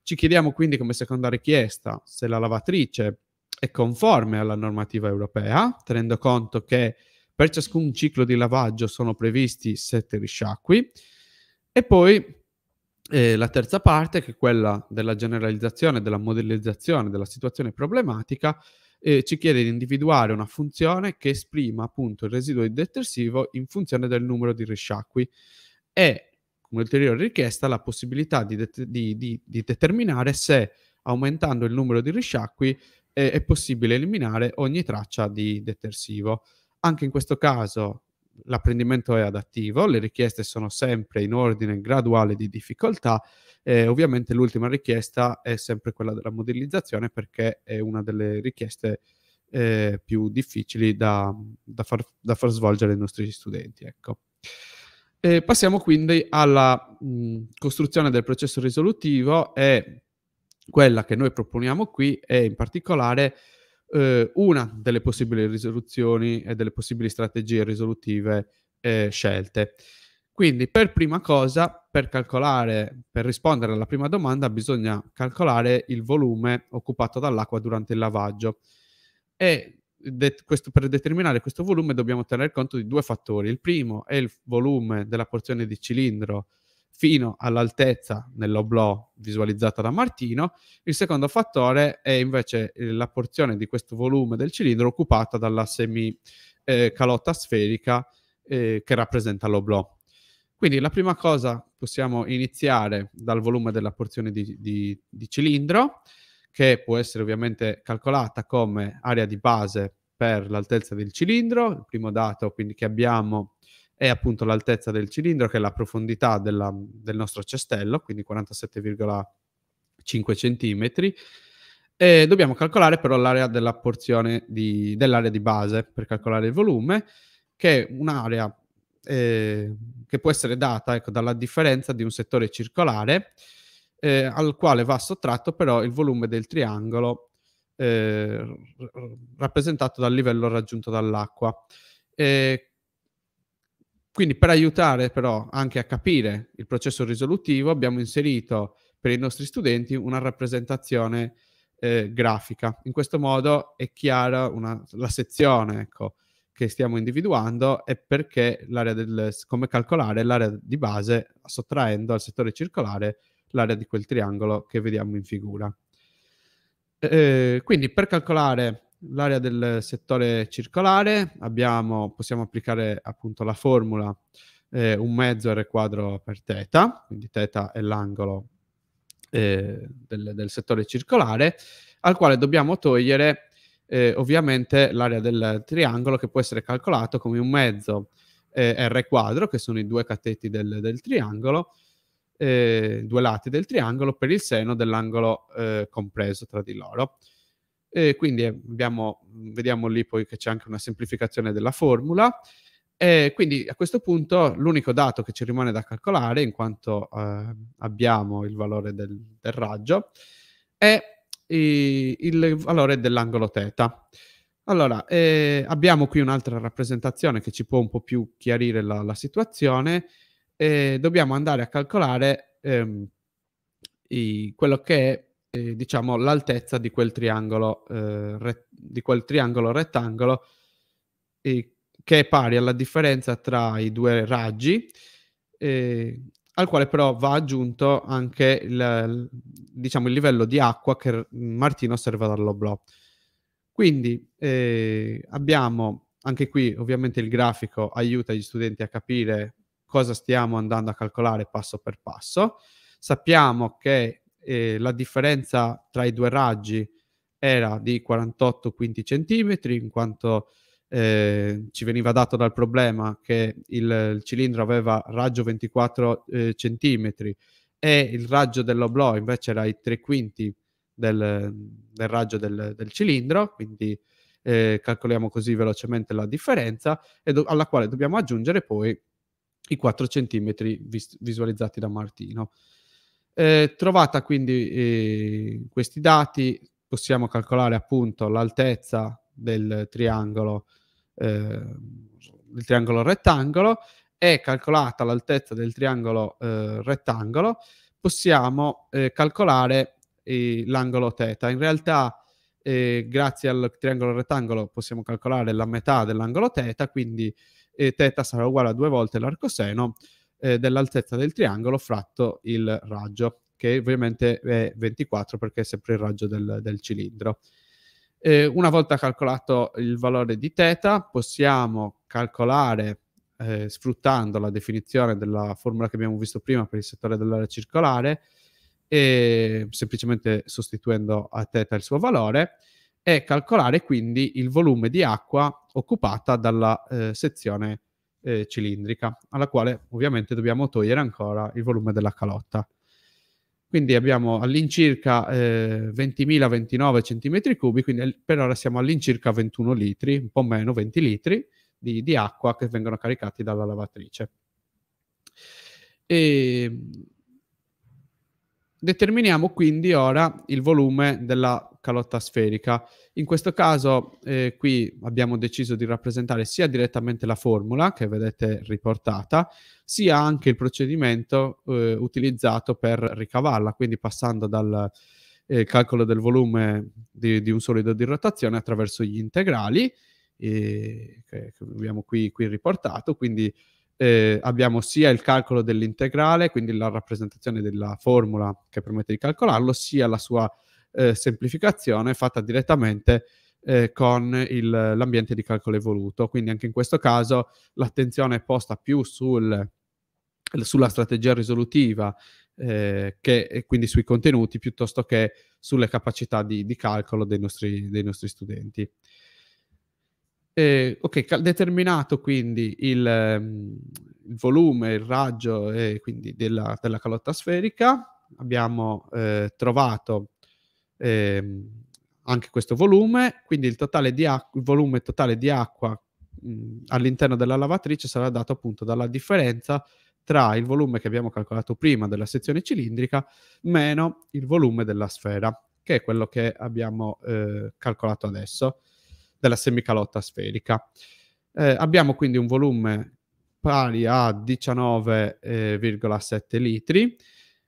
Ci chiediamo quindi come seconda richiesta se la lavatrice è conforme alla normativa europea, tenendo conto che per ciascun ciclo di lavaggio sono previsti 7 risciacqui. E poi e la terza parte, che è quella della generalizzazione, della modellizzazione della situazione problematica, eh, ci chiede di individuare una funzione che esprima appunto il residuo di detersivo in funzione del numero di risciacqui e, come ulteriore richiesta, la possibilità di, det- di, di, di determinare se aumentando il numero di risciacqui eh, è possibile eliminare ogni traccia di detersivo. Anche in questo caso l'apprendimento è adattivo, le richieste sono sempre in ordine graduale di difficoltà e ovviamente l'ultima richiesta è sempre quella della modellizzazione perché è una delle richieste eh, più difficili da, da, far, da, far, svolgere ai nostri studenti. Ecco. Passiamo quindi alla mh, costruzione del processo risolutivo e quella che noi proponiamo qui è in particolare eh, una delle possibili risoluzioni e delle possibili strategie risolutive eh, scelte. Quindi, per prima cosa, per calcolare, per rispondere alla prima domanda, bisogna calcolare il volume occupato dall'acqua durante il lavaggio. E de- questo, per determinare questo volume dobbiamo tener conto di due fattori. Il primo è il volume della porzione di cilindro fino all'altezza nell'oblò visualizzata da Martino. Il secondo fattore è invece eh, la porzione di questo volume del cilindro occupata dalla semi eh, sferica eh, che rappresenta l'oblò. Quindi la prima cosa possiamo iniziare dal volume della porzione di, di, di cilindro, che può essere ovviamente calcolata come area di base per l'altezza del cilindro. Il primo dato quindi che abbiamo è appunto l'altezza del cilindro, che è la profondità della, del nostro cestello, quindi 47,5 cm. E dobbiamo calcolare però l'area della porzione di, dell'area di base per calcolare il volume, che è un'area eh, che può essere data ecco, dalla differenza di un settore circolare eh, al quale va sottratto però il volume del triangolo eh, rappresentato dal livello raggiunto dall'acqua. Eh, quindi per aiutare però anche a capire il processo risolutivo abbiamo inserito per i nostri studenti una rappresentazione eh, grafica. In questo modo è chiara una, la sezione ecco, che stiamo individuando e perché l'area del, come calcolare l'area di base sottraendo al settore circolare l'area di quel triangolo che vediamo in figura. Eh, quindi per calcolare l'area del settore circolare, abbiamo, possiamo applicare appunto la formula eh, un mezzo R quadro per θ, quindi θ è l'angolo eh, del, del, settore circolare, al quale dobbiamo togliere eh, ovviamente l'area del triangolo che può essere calcolato come un mezzo eh, R quadro, che sono i due cateti del, del triangolo, eh, due lati del triangolo per il seno dell'angolo eh, compreso tra di loro. E quindi abbiamo, vediamo lì poi che c'è anche una semplificazione della formula. E quindi a questo punto l'unico dato che ci rimane da calcolare, in quanto eh, abbiamo il valore del, del raggio, è i, il valore dell'angolo θ. Allora, eh, abbiamo qui un'altra rappresentazione che ci può un po' più chiarire la, la situazione. Eh, dobbiamo andare a calcolare ehm, i, quello che è eh, diciamo, l'altezza di quel triangolo, eh, re- di quel triangolo rettangolo eh, che è pari alla differenza tra i due raggi, al quale però va aggiunto anche il, diciamo, il livello di acqua che Martino osserva dall'oblò. Quindi eh, abbiamo anche qui ovviamente il grafico aiuta gli studenti a capire cosa stiamo andando a calcolare passo per passo. Sappiamo che eh, la differenza tra i due raggi era di 48 quinti centimetri, in quanto eh, ci veniva dato dal problema che il, il cilindro aveva raggio 24 eh, centimetri e il raggio dell'oblò invece era i 3 quinti del, del raggio del, del, cilindro, quindi eh, calcoliamo così velocemente la differenza, do- alla quale dobbiamo aggiungere poi i 4 centimetri vis- visualizzati da Martino. Eh, trovata quindi eh, questi dati, possiamo calcolare appunto l'altezza del triangolo, eh, del triangolo rettangolo e calcolata l'altezza del triangolo eh, rettangolo, possiamo eh, calcolare l'angolo θ. In realtà, eh, grazie al triangolo rettangolo, possiamo calcolare la metà dell'angolo θ, quindi eh, θ sarà uguale a due volte l'arcoseno eh, dell'altezza del triangolo fratto il raggio, che ovviamente è 24 perché è sempre il raggio del, del cilindro. Eh, una volta calcolato il valore di θ, possiamo calcolare, eh, sfruttando la definizione della formula che abbiamo visto prima per il settore dell'area circolare, e semplicemente sostituendo a θ il suo valore, e calcolare quindi il volume di acqua occupata dalla eh, sezione eh, cilindrica, alla quale ovviamente dobbiamo togliere ancora il volume della calotta. Quindi abbiamo all'incirca eh, 20.029 cm3, quindi per ora siamo all'incirca 21 litri, un po' meno, 20 litri di, di acqua che vengono caricati dalla lavatrice. E Determiniamo quindi ora il volume della calotta sferica. In questo caso eh, qui abbiamo deciso di rappresentare sia direttamente la formula che vedete riportata, sia anche il procedimento eh, utilizzato per ricavarla, quindi passando dal eh, calcolo del volume di, di, un solido di rotazione attraverso gli integrali che, che abbiamo qui, qui riportato, quindi eh, abbiamo sia il calcolo dell'integrale, quindi la rappresentazione della formula che permette di calcolarlo, sia la sua eh, semplificazione fatta direttamente eh, con il, l'ambiente di calcolo evoluto. Quindi anche in questo caso l'attenzione è posta più sul, sulla strategia risolutiva eh, che, quindi sui contenuti piuttosto che sulle capacità di, di calcolo dei nostri, dei nostri studenti. Eh, ok, cal- determinato quindi il, um, il, volume, il raggio quindi della, della calotta sferica, abbiamo eh, trovato eh, anche questo volume, quindi il, totale di acqua, il volume totale di acqua mh, all'interno della lavatrice sarà dato appunto dalla differenza tra il volume che abbiamo calcolato prima della sezione cilindrica meno il volume della sfera, che è quello che abbiamo eh, calcolato adesso della semicalotta sferica. Eh, abbiamo quindi un volume pari a 19,7 eh, litri,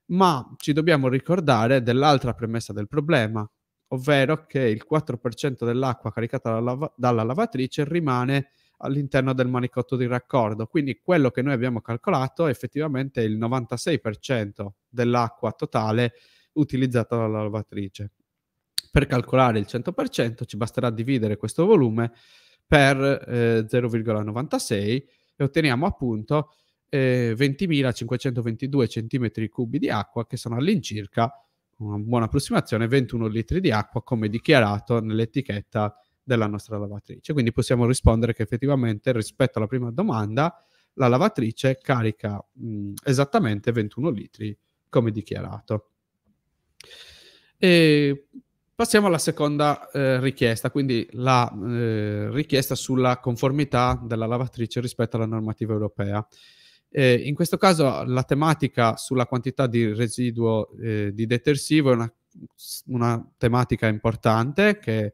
ma ci dobbiamo ricordare dell'altra premessa del problema, ovvero che il 4% dell'acqua caricata dalla, lava- dalla lavatrice rimane all'interno del manicotto di raccordo. Quindi quello che noi abbiamo calcolato è effettivamente il 96% dell'acqua totale utilizzata dalla lavatrice. Per calcolare il 100% ci basterà dividere questo volume per eh, 0,96 e otteniamo appunto eh, 20.522 cm3 di acqua che sono all'incirca, una buona approssimazione, 21 litri di acqua come dichiarato nell'etichetta della nostra lavatrice. Quindi possiamo rispondere che effettivamente rispetto alla prima domanda la lavatrice carica mh, esattamente 21 litri come dichiarato. E Passiamo alla seconda eh, richiesta, quindi la eh, richiesta sulla conformità della lavatrice rispetto alla normativa europea. Eh, in questo caso la tematica sulla quantità di residuo eh, di detersivo è una, una tematica importante che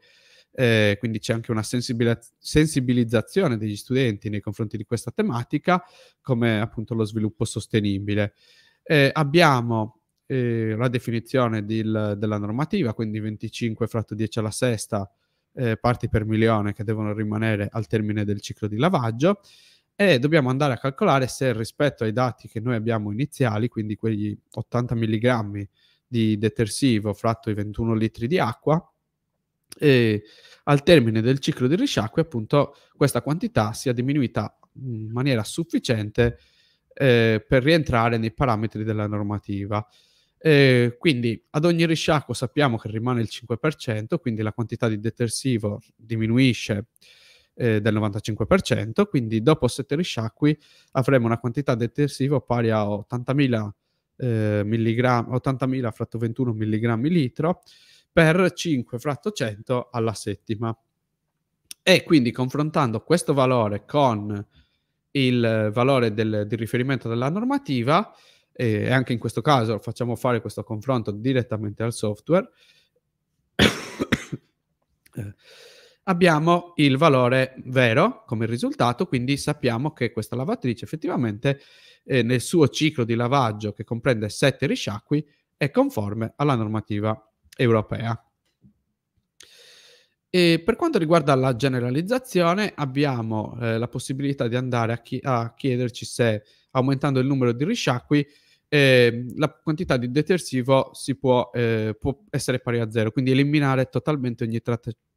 eh, quindi c'è anche una sensibilizzazione degli studenti nei confronti di questa tematica, come appunto lo sviluppo sostenibile. Eh, abbiamo eh, la definizione del, della normativa, quindi 25 fratto 10 alla sesta eh, parti per milione che devono rimanere al termine del ciclo di lavaggio e dobbiamo andare a calcolare se rispetto ai dati che noi abbiamo iniziali, quindi quegli 80 mg di detersivo fratto i 21 litri di acqua, e al termine del ciclo di risciacque appunto questa quantità sia diminuita in maniera sufficiente eh, per rientrare nei parametri della normativa. Eh, quindi ad ogni risciacquo sappiamo che rimane il 5%, quindi la quantità di detersivo diminuisce eh, del 95%, quindi dopo 7 risciacqui avremo una quantità di detersivo pari a 80.000 eh, milligrammi, 80.000 fratto 21 milligrammi litro per 5 fratto 100 alla settima. E quindi confrontando questo valore con il valore del, di riferimento della normativa, e anche in questo caso facciamo fare questo confronto direttamente al software, <coughs> eh, abbiamo il valore vero come risultato, quindi sappiamo che questa lavatrice effettivamente eh, nel suo ciclo di lavaggio che comprende sette risciacqui è conforme alla normativa europea. E per quanto riguarda la generalizzazione, abbiamo eh, la possibilità di andare a, chi- a, chiederci se aumentando il numero di risciacqui eh, la quantità di detersivo si può, eh, può, essere pari a zero, quindi eliminare totalmente ogni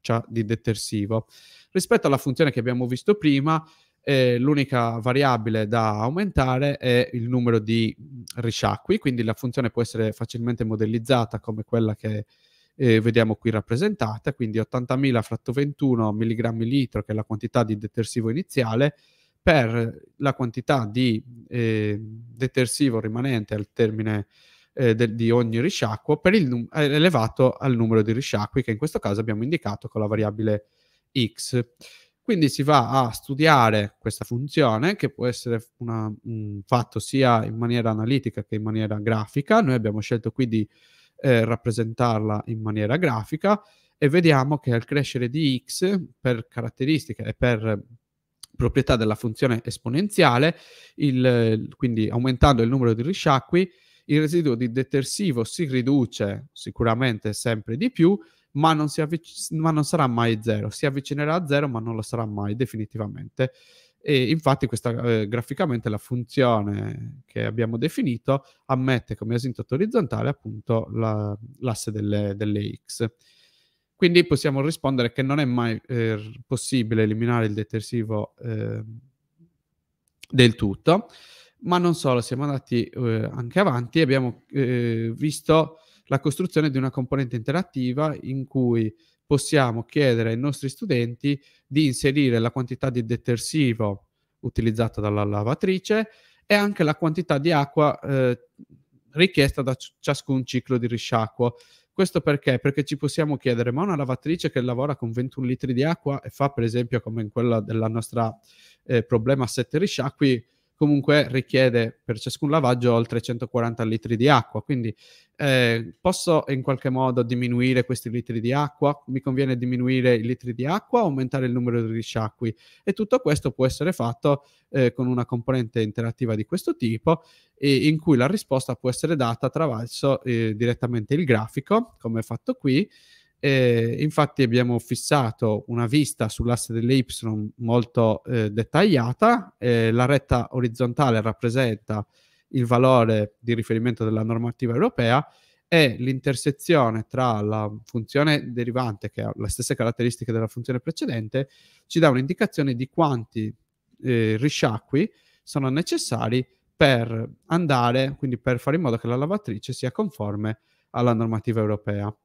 traccia di detersivo. Rispetto alla funzione che abbiamo visto prima, eh, l'unica variabile da aumentare è il numero di risciacqui, quindi la funzione può essere facilmente modellizzata come quella che eh, vediamo qui rappresentata, quindi 80.000 fratto 21 mg litro, che è la quantità di detersivo iniziale, per la quantità di eh, detersivo rimanente al termine eh, de- di ogni risciacquo per il num- elevato al numero di risciacqui che in questo caso abbiamo indicato con la variabile x. Quindi si va a studiare questa funzione che può essere una, un fatto sia in maniera analitica che in maniera grafica. Noi abbiamo scelto qui di eh, rappresentarla in maniera grafica e vediamo che al crescere di x per caratteristiche e per proprietà della funzione esponenziale, il, quindi aumentando il numero di risciacqui, il residuo di detersivo si riduce sicuramente sempre di più, ma non, avvic- ma non sarà mai zero. Si avvicinerà a zero, ma non lo sarà mai definitivamente. E infatti questa eh, graficamente la funzione che abbiamo definito ammette come asintoto orizzontale appunto la, l'asse delle, delle x. Quindi possiamo rispondere che non è mai eh, possibile eliminare il detersivo eh, del tutto, ma non solo, siamo andati eh, anche avanti e abbiamo eh, visto la costruzione di una componente interattiva in cui possiamo chiedere ai nostri studenti di inserire la quantità di detersivo utilizzata dalla lavatrice e anche la quantità di acqua eh, richiesta da ciascun ciclo di risciacquo. Questo perché? Perché ci possiamo chiedere, ma una lavatrice che lavora con 21 litri di acqua e fa per esempio come in quella della nostra eh, problema 7 risciacqui, comunque richiede per ciascun lavaggio oltre 140 litri di acqua. Quindi eh, posso in qualche modo diminuire questi litri di acqua? Mi conviene diminuire i litri di acqua o aumentare il numero di risciacqui? E tutto questo può essere fatto eh, con una componente interattiva di questo tipo, eh, in cui la risposta può essere data attraverso eh, direttamente il grafico, come fatto qui. Eh, infatti abbiamo fissato una vista sull'asse delle y molto eh, dettagliata, eh, la retta orizzontale rappresenta il valore di riferimento della normativa europea e l'intersezione tra la funzione derivante, che ha le stesse caratteristiche della funzione precedente, ci dà un'indicazione di quanti eh, risciacqui sono necessari per andare, quindi per fare in modo che la lavatrice sia conforme alla normativa europea.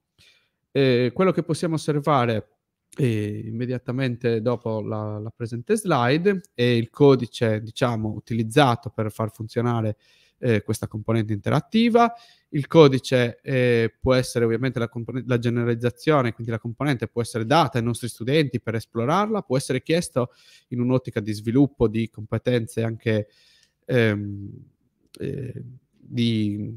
Eh, quello che possiamo osservare eh, immediatamente dopo la, la, presente slide è il codice, diciamo, utilizzato per far funzionare eh, questa componente interattiva. Il codice eh, può essere ovviamente la, compon- la, generalizzazione, quindi la componente può essere data ai nostri studenti per esplorarla, può essere chiesto in un'ottica di sviluppo di competenze anche ehm, eh, di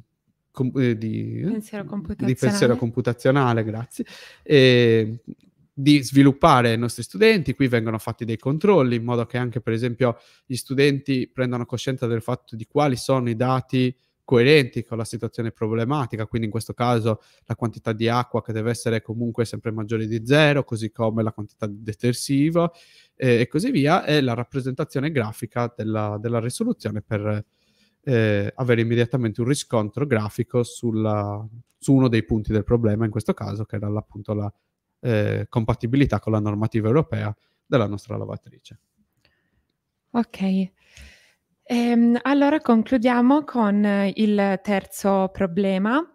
Com- eh, di, pensiero computazionale. di, pensiero computazionale, grazie, e di sviluppare i nostri studenti. Qui vengono fatti dei controlli in modo che anche, per esempio, gli studenti prendano coscienza del fatto di quali sono i dati coerenti con la situazione problematica, quindi in questo caso la quantità di acqua che deve essere comunque sempre maggiore di zero, così come la quantità di detersivo eh, e così via, e la rappresentazione grafica della, della risoluzione per eh, avere immediatamente un riscontro grafico sulla, su uno dei punti del problema, in questo caso che era appunto la eh, compatibilità con la normativa europea della nostra lavatrice. Ok. Ehm, allora concludiamo con il terzo problema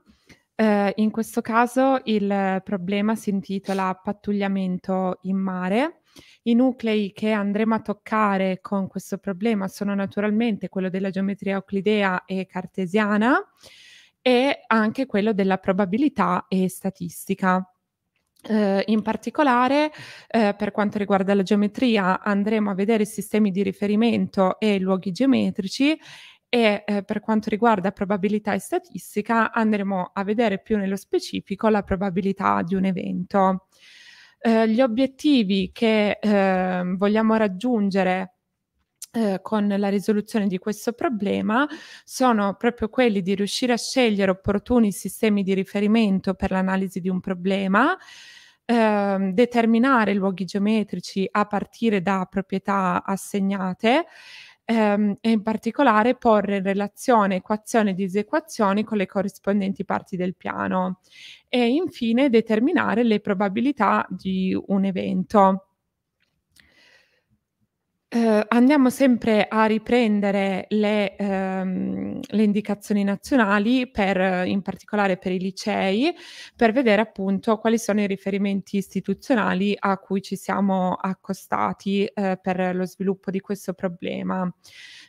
Eh, in questo caso il problema si intitola pattugliamento in mare. I nuclei che andremo a toccare con questo problema sono naturalmente quello della geometria euclidea e cartesiana e anche quello della probabilità e statistica. Uh, in particolare, uh, per quanto riguarda la geometria, andremo a vedere i sistemi di riferimento e luoghi geometrici e uh, per quanto riguarda probabilità e statistica, andremo a vedere più nello specifico la probabilità di un evento. Gli obiettivi che ehm, vogliamo raggiungere eh, con la risoluzione di questo problema sono proprio quelli di riuscire a scegliere opportuni sistemi di riferimento per l'analisi di un problema, ehm, determinare luoghi geometrici a partire da proprietà assegnate ehm, e in particolare porre in relazione equazioni e disequazioni con le corrispondenti parti del piano e infine determinare le probabilità di un evento. Ehm, andiamo sempre a riprendere le ehm, le indicazioni nazionali per in particolare per i licei, per vedere appunto quali sono i riferimenti istituzionali a cui ci siamo accostati, ehm, per lo sviluppo di questo problema.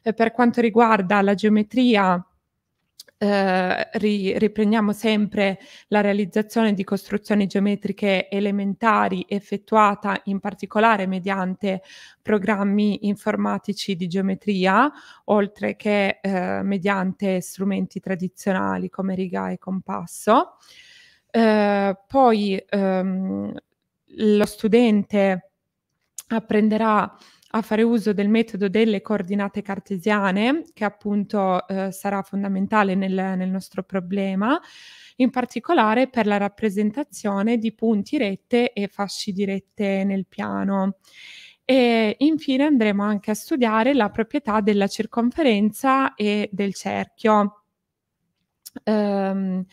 E per quanto riguarda la geometria eh, ri- riprendiamo sempre la realizzazione di costruzioni geometriche elementari effettuata in particolare mediante programmi informatici di geometria, oltre che eh, mediante strumenti tradizionali come riga e compasso. Eh, poi ehm, lo studente apprenderà a fare uso del metodo delle coordinate cartesiane, che appunto eh, sarà fondamentale nel, nel nostro problema, in particolare per la rappresentazione di punti rette e fasci di rette nel piano. E infine andremo anche a studiare la proprietà della circonferenza e del cerchio. Um,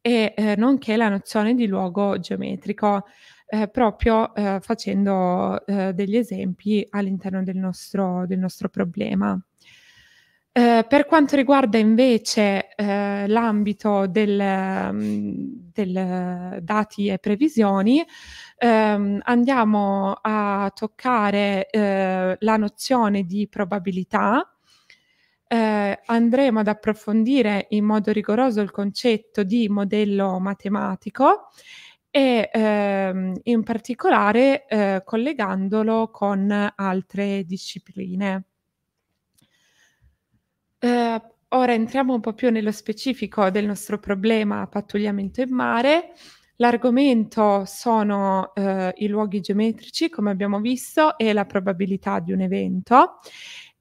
e eh, nonché la nozione di luogo geometrico eh, proprio eh, facendo eh, degli esempi all'interno del nostro, del nostro problema. Eh, per quanto riguarda invece eh, l'ambito del, mm, del, dati e previsioni, ehm, andiamo a toccare eh, la nozione di probabilità, eh, andremo ad approfondire in modo rigoroso il concetto di modello matematico e ehm, in particolare eh, collegandolo con altre discipline. Eh, ora entriamo un po' più nello specifico del nostro problema pattugliamento in mare. L'argomento sono eh, i luoghi geometrici, come abbiamo visto, e la probabilità di un evento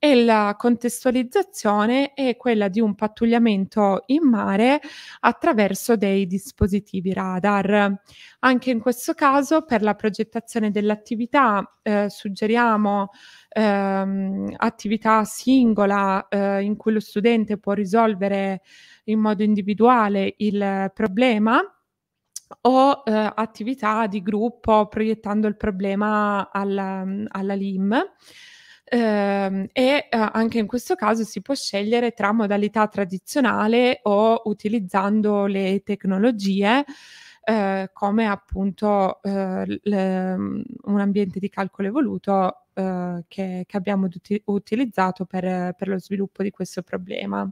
e la contestualizzazione è quella di un pattugliamento in mare attraverso dei dispositivi radar. Anche in questo caso, per la progettazione dell'attività, eh, suggeriamo ehm, attività singola eh, in cui lo studente può risolvere in modo individuale il problema o eh, attività di gruppo proiettando il problema alla, alla LIM. Ehm, e eh, anche in questo caso si può scegliere tra modalità tradizionale o utilizzando le tecnologie eh, come appunto eh, le, un ambiente di calcolo evoluto eh, che, che, abbiamo uti- utilizzato per, per, lo sviluppo di questo problema.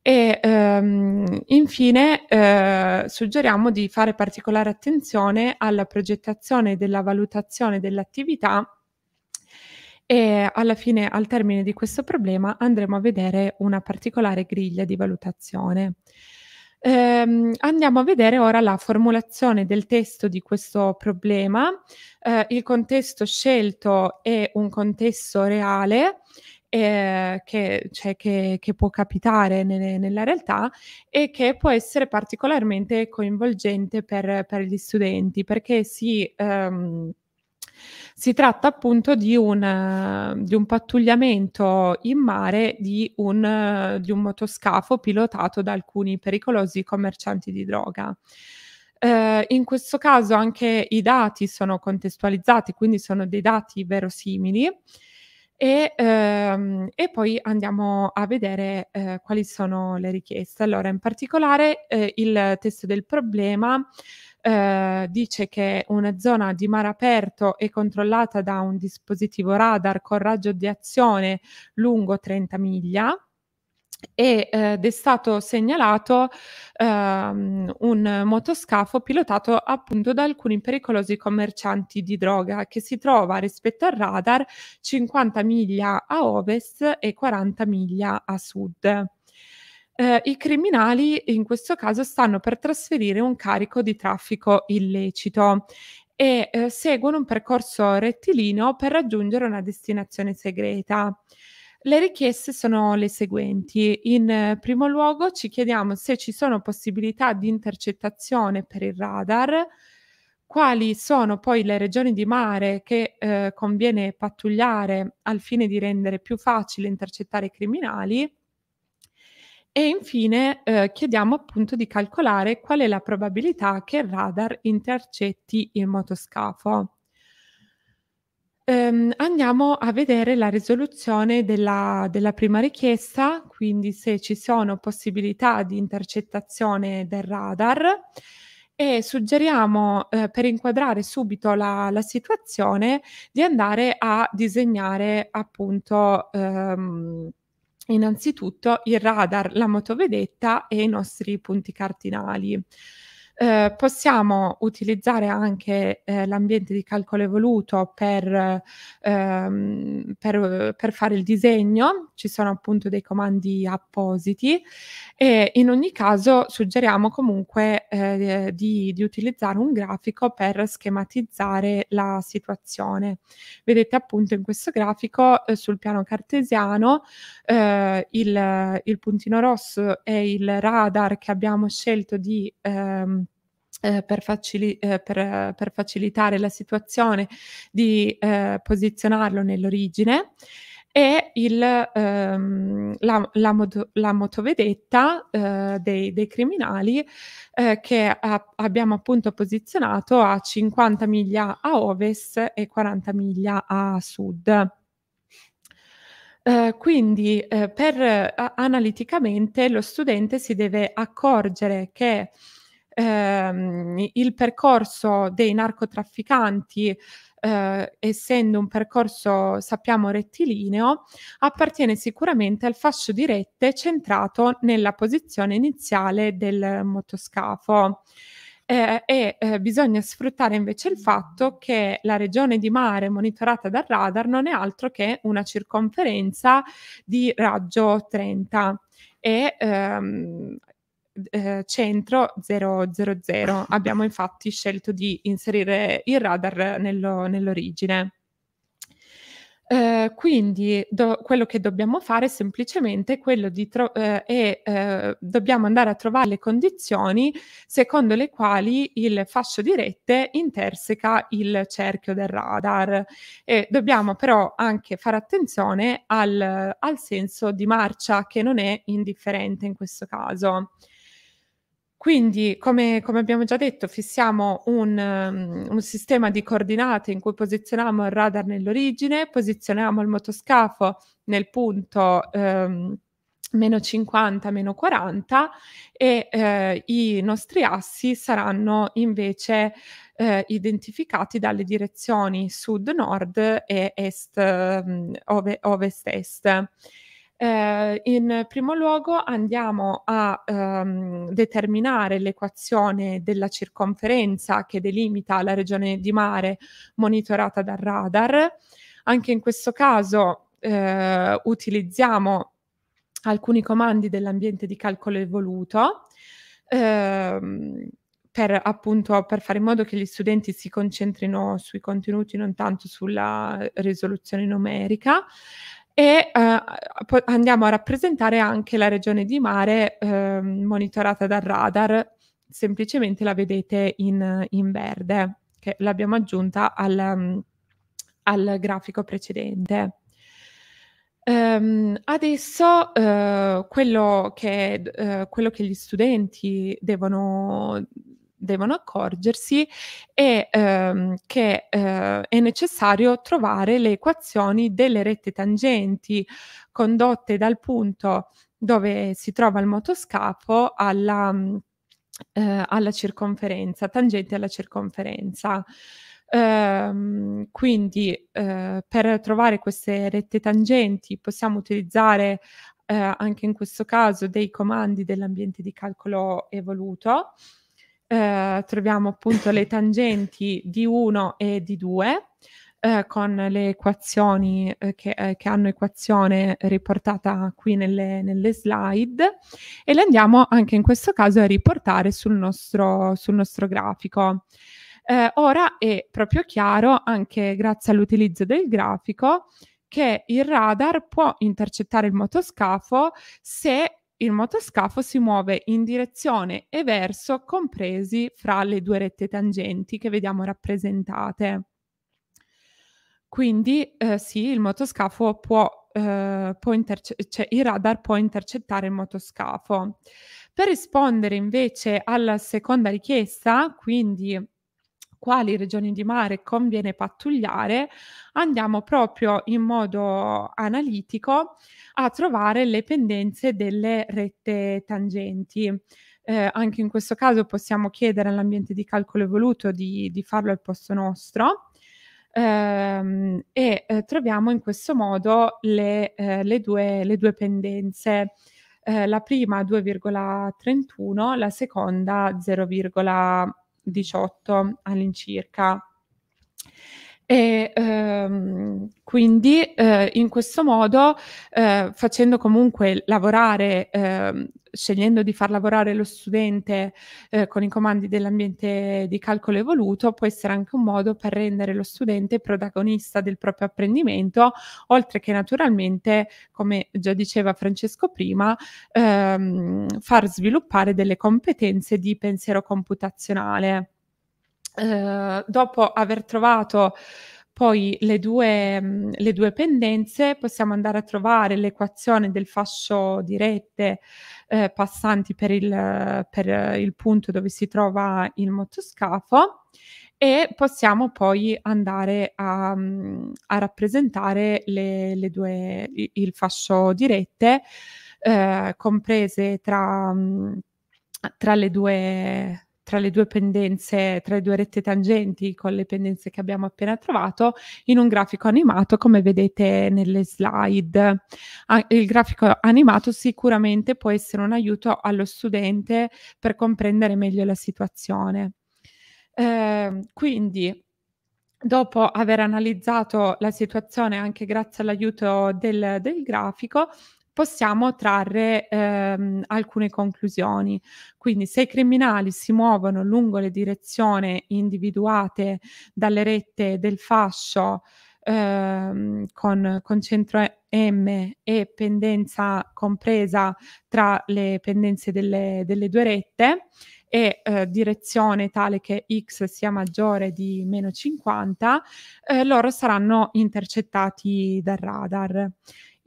E ehm, infine eh, suggeriamo di fare particolare attenzione alla progettazione della valutazione dell'attività e alla fine, al termine di questo problema, andremo a vedere una particolare griglia di valutazione. Ehm, andiamo a vedere ora la formulazione del testo di questo problema. Eh, il contesto scelto è un contesto reale eh, che, cioè, che, che, può capitare nelle, nella realtà e che può essere particolarmente coinvolgente per, per gli studenti perché si... Ehm, si tratta appunto di un, di un pattugliamento in mare di un, di un, motoscafo pilotato da alcuni pericolosi commercianti di droga. Eh, in questo caso anche i dati sono contestualizzati, quindi sono dei dati verosimili. E, ehm, e poi andiamo a vedere eh, quali sono le richieste. Allora, in particolare eh, il testo del problema eh, dice che una zona di mare aperto è controllata da un dispositivo radar con raggio di azione lungo 30 miglia ed è stato segnalato ehm, un motoscafo pilotato appunto da alcuni pericolosi commercianti di droga che si trova rispetto al radar 50 miglia a ovest e 40 miglia a sud. Eh, I criminali in questo caso stanno per trasferire un carico di traffico illecito e eh, seguono un percorso rettilineo per raggiungere una destinazione segreta. Le richieste sono le seguenti. In eh, primo luogo ci chiediamo se ci sono possibilità di intercettazione per il radar, quali sono poi le regioni di mare che eh, conviene pattugliare al fine di rendere più facile intercettare i criminali e infine eh, chiediamo appunto di calcolare qual è la probabilità che il radar intercetti il motoscafo. Ehm, andiamo a vedere la risoluzione della, della prima richiesta, quindi se ci sono possibilità di intercettazione del radar e suggeriamo eh, per inquadrare subito la, la, situazione di andare a disegnare appunto ehm, innanzitutto il radar, la motovedetta e i nostri punti cardinali. Eh, possiamo utilizzare anche eh, l'ambiente di calcolo evoluto per, ehm, per, per, fare il disegno, ci sono appunto dei comandi appositi e in ogni caso suggeriamo comunque eh, di, di, utilizzare un grafico per schematizzare la situazione. Vedete appunto in questo grafico eh, sul piano cartesiano eh, il, il puntino rosso è il radar che abbiamo scelto di ehm, eh, per, facili- eh, per, per, facilitare la situazione di eh, posizionarlo nell'origine e il, ehm, la, la, moto, la, motovedetta eh, dei, dei, criminali eh, che a, abbiamo appunto posizionato a 50 miglia a ovest e 40 miglia a sud. Uh, quindi uh, per uh, analiticamente lo studente si deve accorgere che ehm, il percorso dei narcotrafficanti eh, essendo un percorso, sappiamo, rettilineo, appartiene sicuramente al fascio di rette centrato nella posizione iniziale del motoscafo. Eh, e eh, bisogna sfruttare invece il fatto che la regione di mare monitorata dal radar non è altro che una circonferenza di raggio 30 e ehm, eh, centro 000. <laughs> Abbiamo infatti scelto di inserire il radar nello, nell'origine. Eh, quindi do, quello che dobbiamo fare è semplicemente quello di tro- eh, è, eh, dobbiamo andare a trovare le condizioni secondo le quali il fascio di rete interseca il cerchio del radar e dobbiamo però anche fare attenzione al, al senso di marcia che non è indifferente in questo caso. Quindi, come, come, abbiamo già detto, fissiamo un, um, un, sistema di coordinate in cui posizioniamo il radar nell'origine, posizioniamo il motoscafo nel punto um, meno 50, meno 40 e eh, i nostri assi saranno invece eh, identificati dalle direzioni sud-nord e est, um, ove, ovest-est. Eh, in primo luogo andiamo a ehm, determinare l'equazione della circonferenza che delimita la regione di mare monitorata dal radar. Anche in questo caso eh, utilizziamo alcuni comandi dell'ambiente di calcolo evoluto. Ehm, per appunto per fare in modo che gli studenti si concentrino sui contenuti, non tanto sulla risoluzione numerica e eh, andiamo a rappresentare anche la regione di mare eh, monitorata dal radar, semplicemente la vedete in, in verde, che l'abbiamo aggiunta al, um, al grafico precedente. Um, adesso uh, quello, che, uh, quello, che, gli studenti devono, devono accorgersi è ehm, che eh, è necessario trovare le equazioni delle rette tangenti condotte dal punto dove si trova il motoscafo alla, eh, alla circonferenza, tangenti alla circonferenza. Ehm, quindi eh, per trovare queste rette tangenti possiamo utilizzare eh, anche in questo caso dei comandi dell'ambiente di calcolo evoluto. Eh, troviamo appunto le tangenti di 1 e di 2 eh, con le equazioni eh, che, eh, che, hanno equazione riportata qui nelle, nelle, slide e le andiamo anche in questo caso a riportare sul nostro, sul nostro grafico. Eh, ora è proprio chiaro, anche grazie all'utilizzo del grafico, che il radar può intercettare il motoscafo se il motoscafo si muove in direzione e verso compresi fra le due rette tangenti che vediamo rappresentate. Quindi eh, sì, il motoscafo può, eh, può interce- cioè il radar può intercettare il motoscafo. Per rispondere invece alla seconda richiesta, quindi quali regioni di mare conviene pattugliare, andiamo proprio in modo analitico a trovare le pendenze delle rette tangenti. Eh, anche in questo caso possiamo chiedere all'ambiente di calcolo evoluto di, di farlo al posto nostro. Ehm, e eh, troviamo in questo modo le, eh, le, due, le due pendenze. Eh, la prima 2,31, la seconda 0,1 18 all'incirca. E ehm, quindi eh, in questo modo, eh, facendo comunque lavorare, eh, scegliendo di far lavorare lo studente eh, con i comandi dell'ambiente di calcolo evoluto, può essere anche un modo per rendere lo studente protagonista del proprio apprendimento, oltre che naturalmente, come già diceva Francesco prima, ehm, far sviluppare delle competenze di pensiero computazionale. Ehm, dopo aver trovato poi le due, mh, le due pendenze, possiamo andare a trovare l'equazione del fascio di rette eh, passanti per il, per il punto dove si trova il motoscafo e possiamo poi andare a, a rappresentare le, le due, il fascio di rette eh, comprese tra, tra le due tra le due pendenze, tra le due rette tangenti con le pendenze che abbiamo appena trovato in un grafico animato come vedete nelle slide. il grafico animato sicuramente può essere un aiuto allo studente per comprendere meglio la situazione. Eh, quindi dopo aver analizzato la situazione anche grazie all'aiuto del, del grafico, possiamo trarre ehm, alcune conclusioni. Quindi se i criminali si muovono lungo le direzioni individuate dalle rette del fascio ehm, con, con centro M e pendenza compresa tra le pendenze delle, delle due rette, e eh, direzione tale che x sia maggiore di meno 50, eh, loro saranno intercettati dal radar.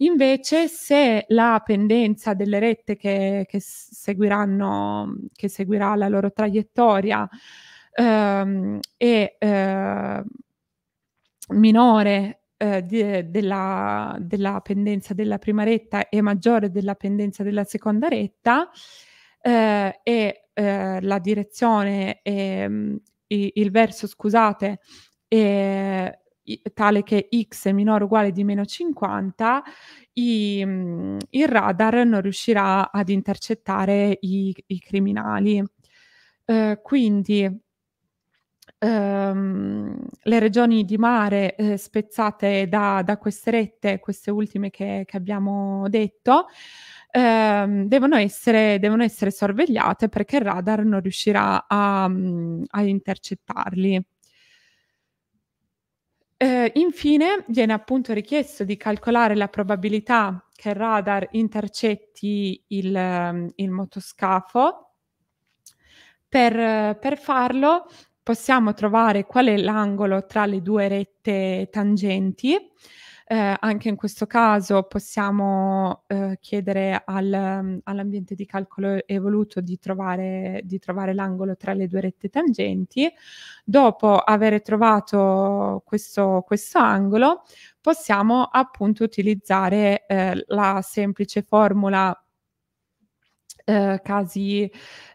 Invece, se la pendenza delle rette che, che seguiranno, che seguirà la loro traiettoria ehm, è eh, minore eh, di, della, della, pendenza della prima retta e maggiore della pendenza della seconda retta eh, e eh, la direzione, è, il verso, scusate, è tale che x è minore o uguale di meno 50, i, mhmm, il radar non riuscirà ad intercettare i, i criminali. Eh, quindi ehm, le regioni di mare eh, spezzate da, da, queste rette, queste ultime che, che abbiamo detto, ehm, devono, essere, devono, essere, sorvegliate perché il radar non riuscirà a, mm, a intercettarli. Eh, infine viene appunto richiesto di calcolare la probabilità che il radar intercetti il, il motoscafo. Per, per, farlo possiamo trovare qual è l'angolo tra le due rette tangenti eh, anche in questo caso possiamo eh, chiedere al, all'ambiente di calcolo evoluto di trovare, di trovare l'angolo tra le due rette tangenti. Dopo aver trovato questo, questo angolo, possiamo appunto utilizzare eh, la semplice formula eh, casi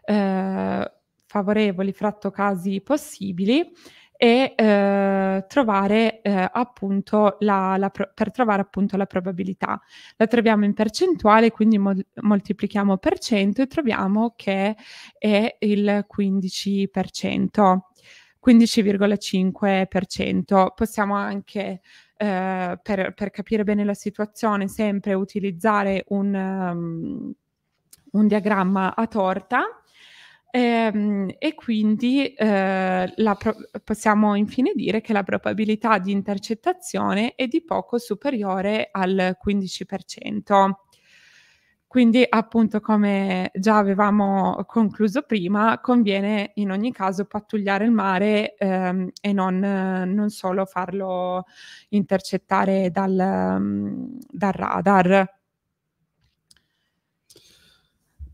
eh, favorevoli fratto casi possibili e eh, trovare eh, appunto la, la pro- per trovare appunto la probabilità. La troviamo in percentuale, quindi mo- moltiplichiamo per cento e troviamo che è il 15%. 15,5%. Possiamo anche, eh, per, per, capire bene la situazione, sempre utilizzare un, um, un diagramma a torta Ehm, e quindi eh, pro- possiamo infine dire che la probabilità di intercettazione è di poco superiore al 15%. Quindi, appunto, come già avevamo concluso prima, conviene in ogni caso pattugliare il mare ehm, e non, non, solo farlo intercettare dal, dal radar.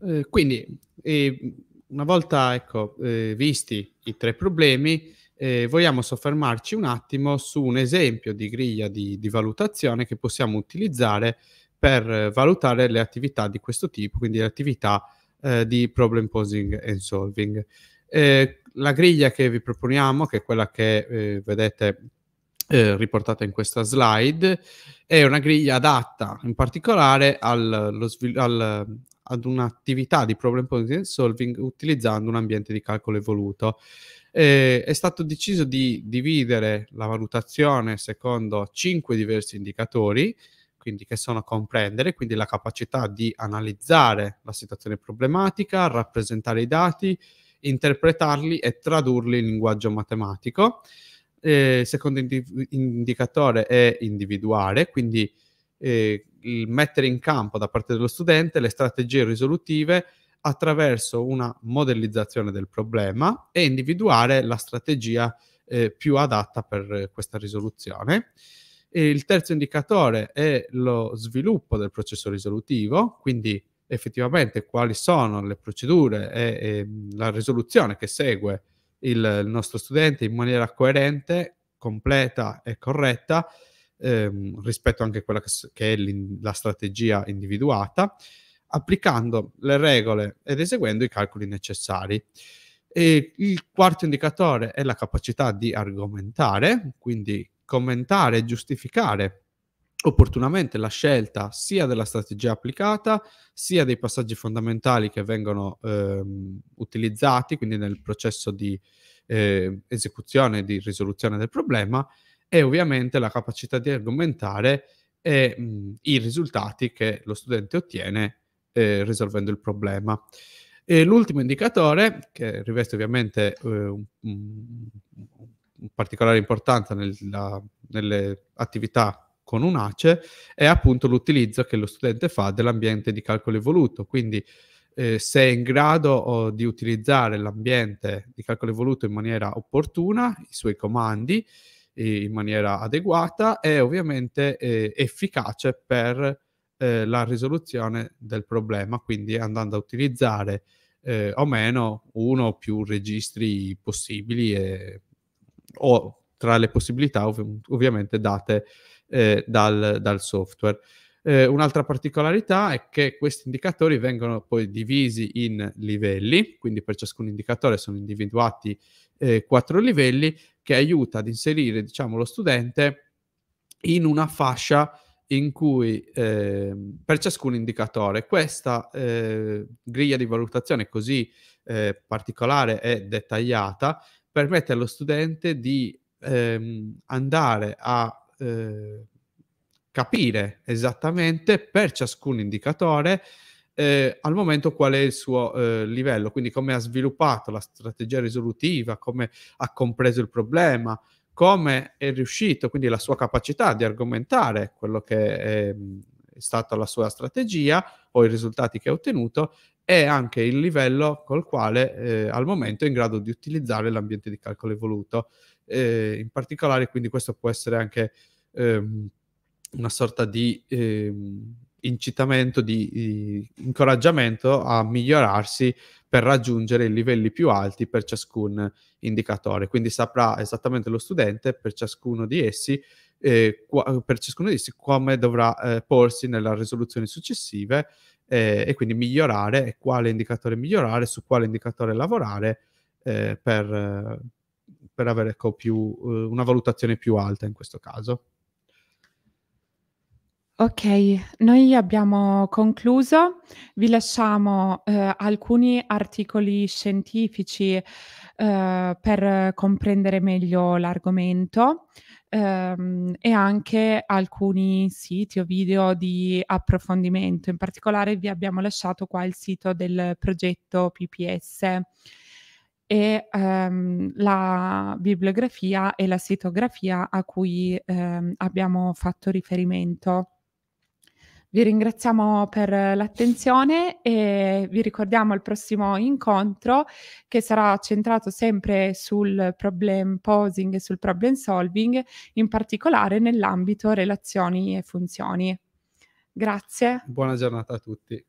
Eh, quindi, eh, una volta ecco, eh, visti i tre problemi, eh, vogliamo soffermarci un attimo su un esempio di griglia di, di valutazione che possiamo utilizzare per valutare le attività di questo tipo, quindi le attività eh, di problem posing and solving. Eh, la griglia che vi proponiamo, che è quella che eh, vedete eh, riportata in questa slide, è una griglia adatta in particolare al, svil- al, ad un'attività di problem solving utilizzando un ambiente di calcolo evoluto. Eh, è stato deciso di dividere la valutazione secondo cinque diversi indicatori, quindi che sono comprendere, quindi la capacità di analizzare la situazione problematica, rappresentare i dati, interpretarli e tradurli in linguaggio matematico. Eh, il secondo indi- indicatore è individuare, quindi eh, il mettere in campo da parte dello studente le strategie risolutive attraverso una modellizzazione del problema e individuare la strategia eh, più adatta per questa risoluzione. E il terzo indicatore è lo sviluppo del processo risolutivo, quindi effettivamente quali sono le procedure e, e la risoluzione che segue il, il nostro studente in maniera coerente, completa e corretta ehm, rispetto anche a quella che, che è la strategia individuata, applicando le regole ed eseguendo i calcoli necessari. E il quarto indicatore è la capacità di argomentare, quindi commentare e giustificare opportunamente la scelta sia della strategia applicata, sia dei passaggi fondamentali che vengono ehm, utilizzati, quindi nel processo di eh, esecuzione e di risoluzione del problema, e ovviamente la capacità di argomentare e mh, i risultati che lo studente ottiene eh, risolvendo il problema. E l'ultimo indicatore, che riveste ovviamente eh, un, un, particolare importanza nella, nelle attività con un ACE, è appunto l'utilizzo che lo studente fa dell'ambiente di calcolo evoluto. Quindi eh, se è in grado oh, di utilizzare l'ambiente di calcolo evoluto in maniera opportuna, i suoi comandi, in maniera adeguata e ovviamente eh, efficace per eh, la risoluzione del problema, quindi andando a utilizzare eh, o meno uno o più registri possibili e, o tra le possibilità ov- ovviamente date eh, dal, dal, software. Eh, un'altra particolarità è che questi indicatori vengono poi divisi in livelli, quindi per ciascun indicatore sono individuati eh, quattro livelli che aiuta ad inserire diciamo, lo studente in una fascia in cui eh, per ciascun indicatore. Questa eh, griglia di valutazione così eh, particolare e dettagliata permette allo studente di ehm, andare a eh, capire esattamente per ciascun indicatore eh, al momento qual è il suo eh, livello, quindi come ha sviluppato la strategia risolutiva, come ha compreso il problema, come è riuscito, quindi la sua capacità di argomentare quello che è, è stata la sua strategia o i risultati che ha ottenuto e anche il livello col quale eh, al momento è in grado di utilizzare l'ambiente di calcolo evoluto. Eh, in particolare, quindi questo può essere anche ehm, una sorta di eh, incitamento, di, di, incoraggiamento a migliorarsi per raggiungere i livelli più alti per ciascun indicatore. Quindi saprà esattamente lo studente per ciascuno di essi, eh, qua, per ciascuno di essi come dovrà eh, porsi nelle risoluzioni successive eh, e quindi migliorare quale indicatore migliorare, su quale indicatore lavorare eh, per, per, avere ecco, più, eh, una valutazione più alta in questo caso. Ok, noi abbiamo concluso. Vi lasciamo eh, alcuni articoli scientifici eh, per comprendere meglio l'argomento ehm, e anche alcuni siti o video di approfondimento. In particolare vi abbiamo lasciato qua il sito del progetto PPS e ehm, la bibliografia e la sitografia a cui ehm, abbiamo fatto riferimento. Vi ringraziamo per l'attenzione e vi ricordiamo il prossimo incontro che sarà centrato sempre sul problem posing e sul problem solving, in particolare nell'ambito relazioni e funzioni. Grazie. Buona giornata a tutti.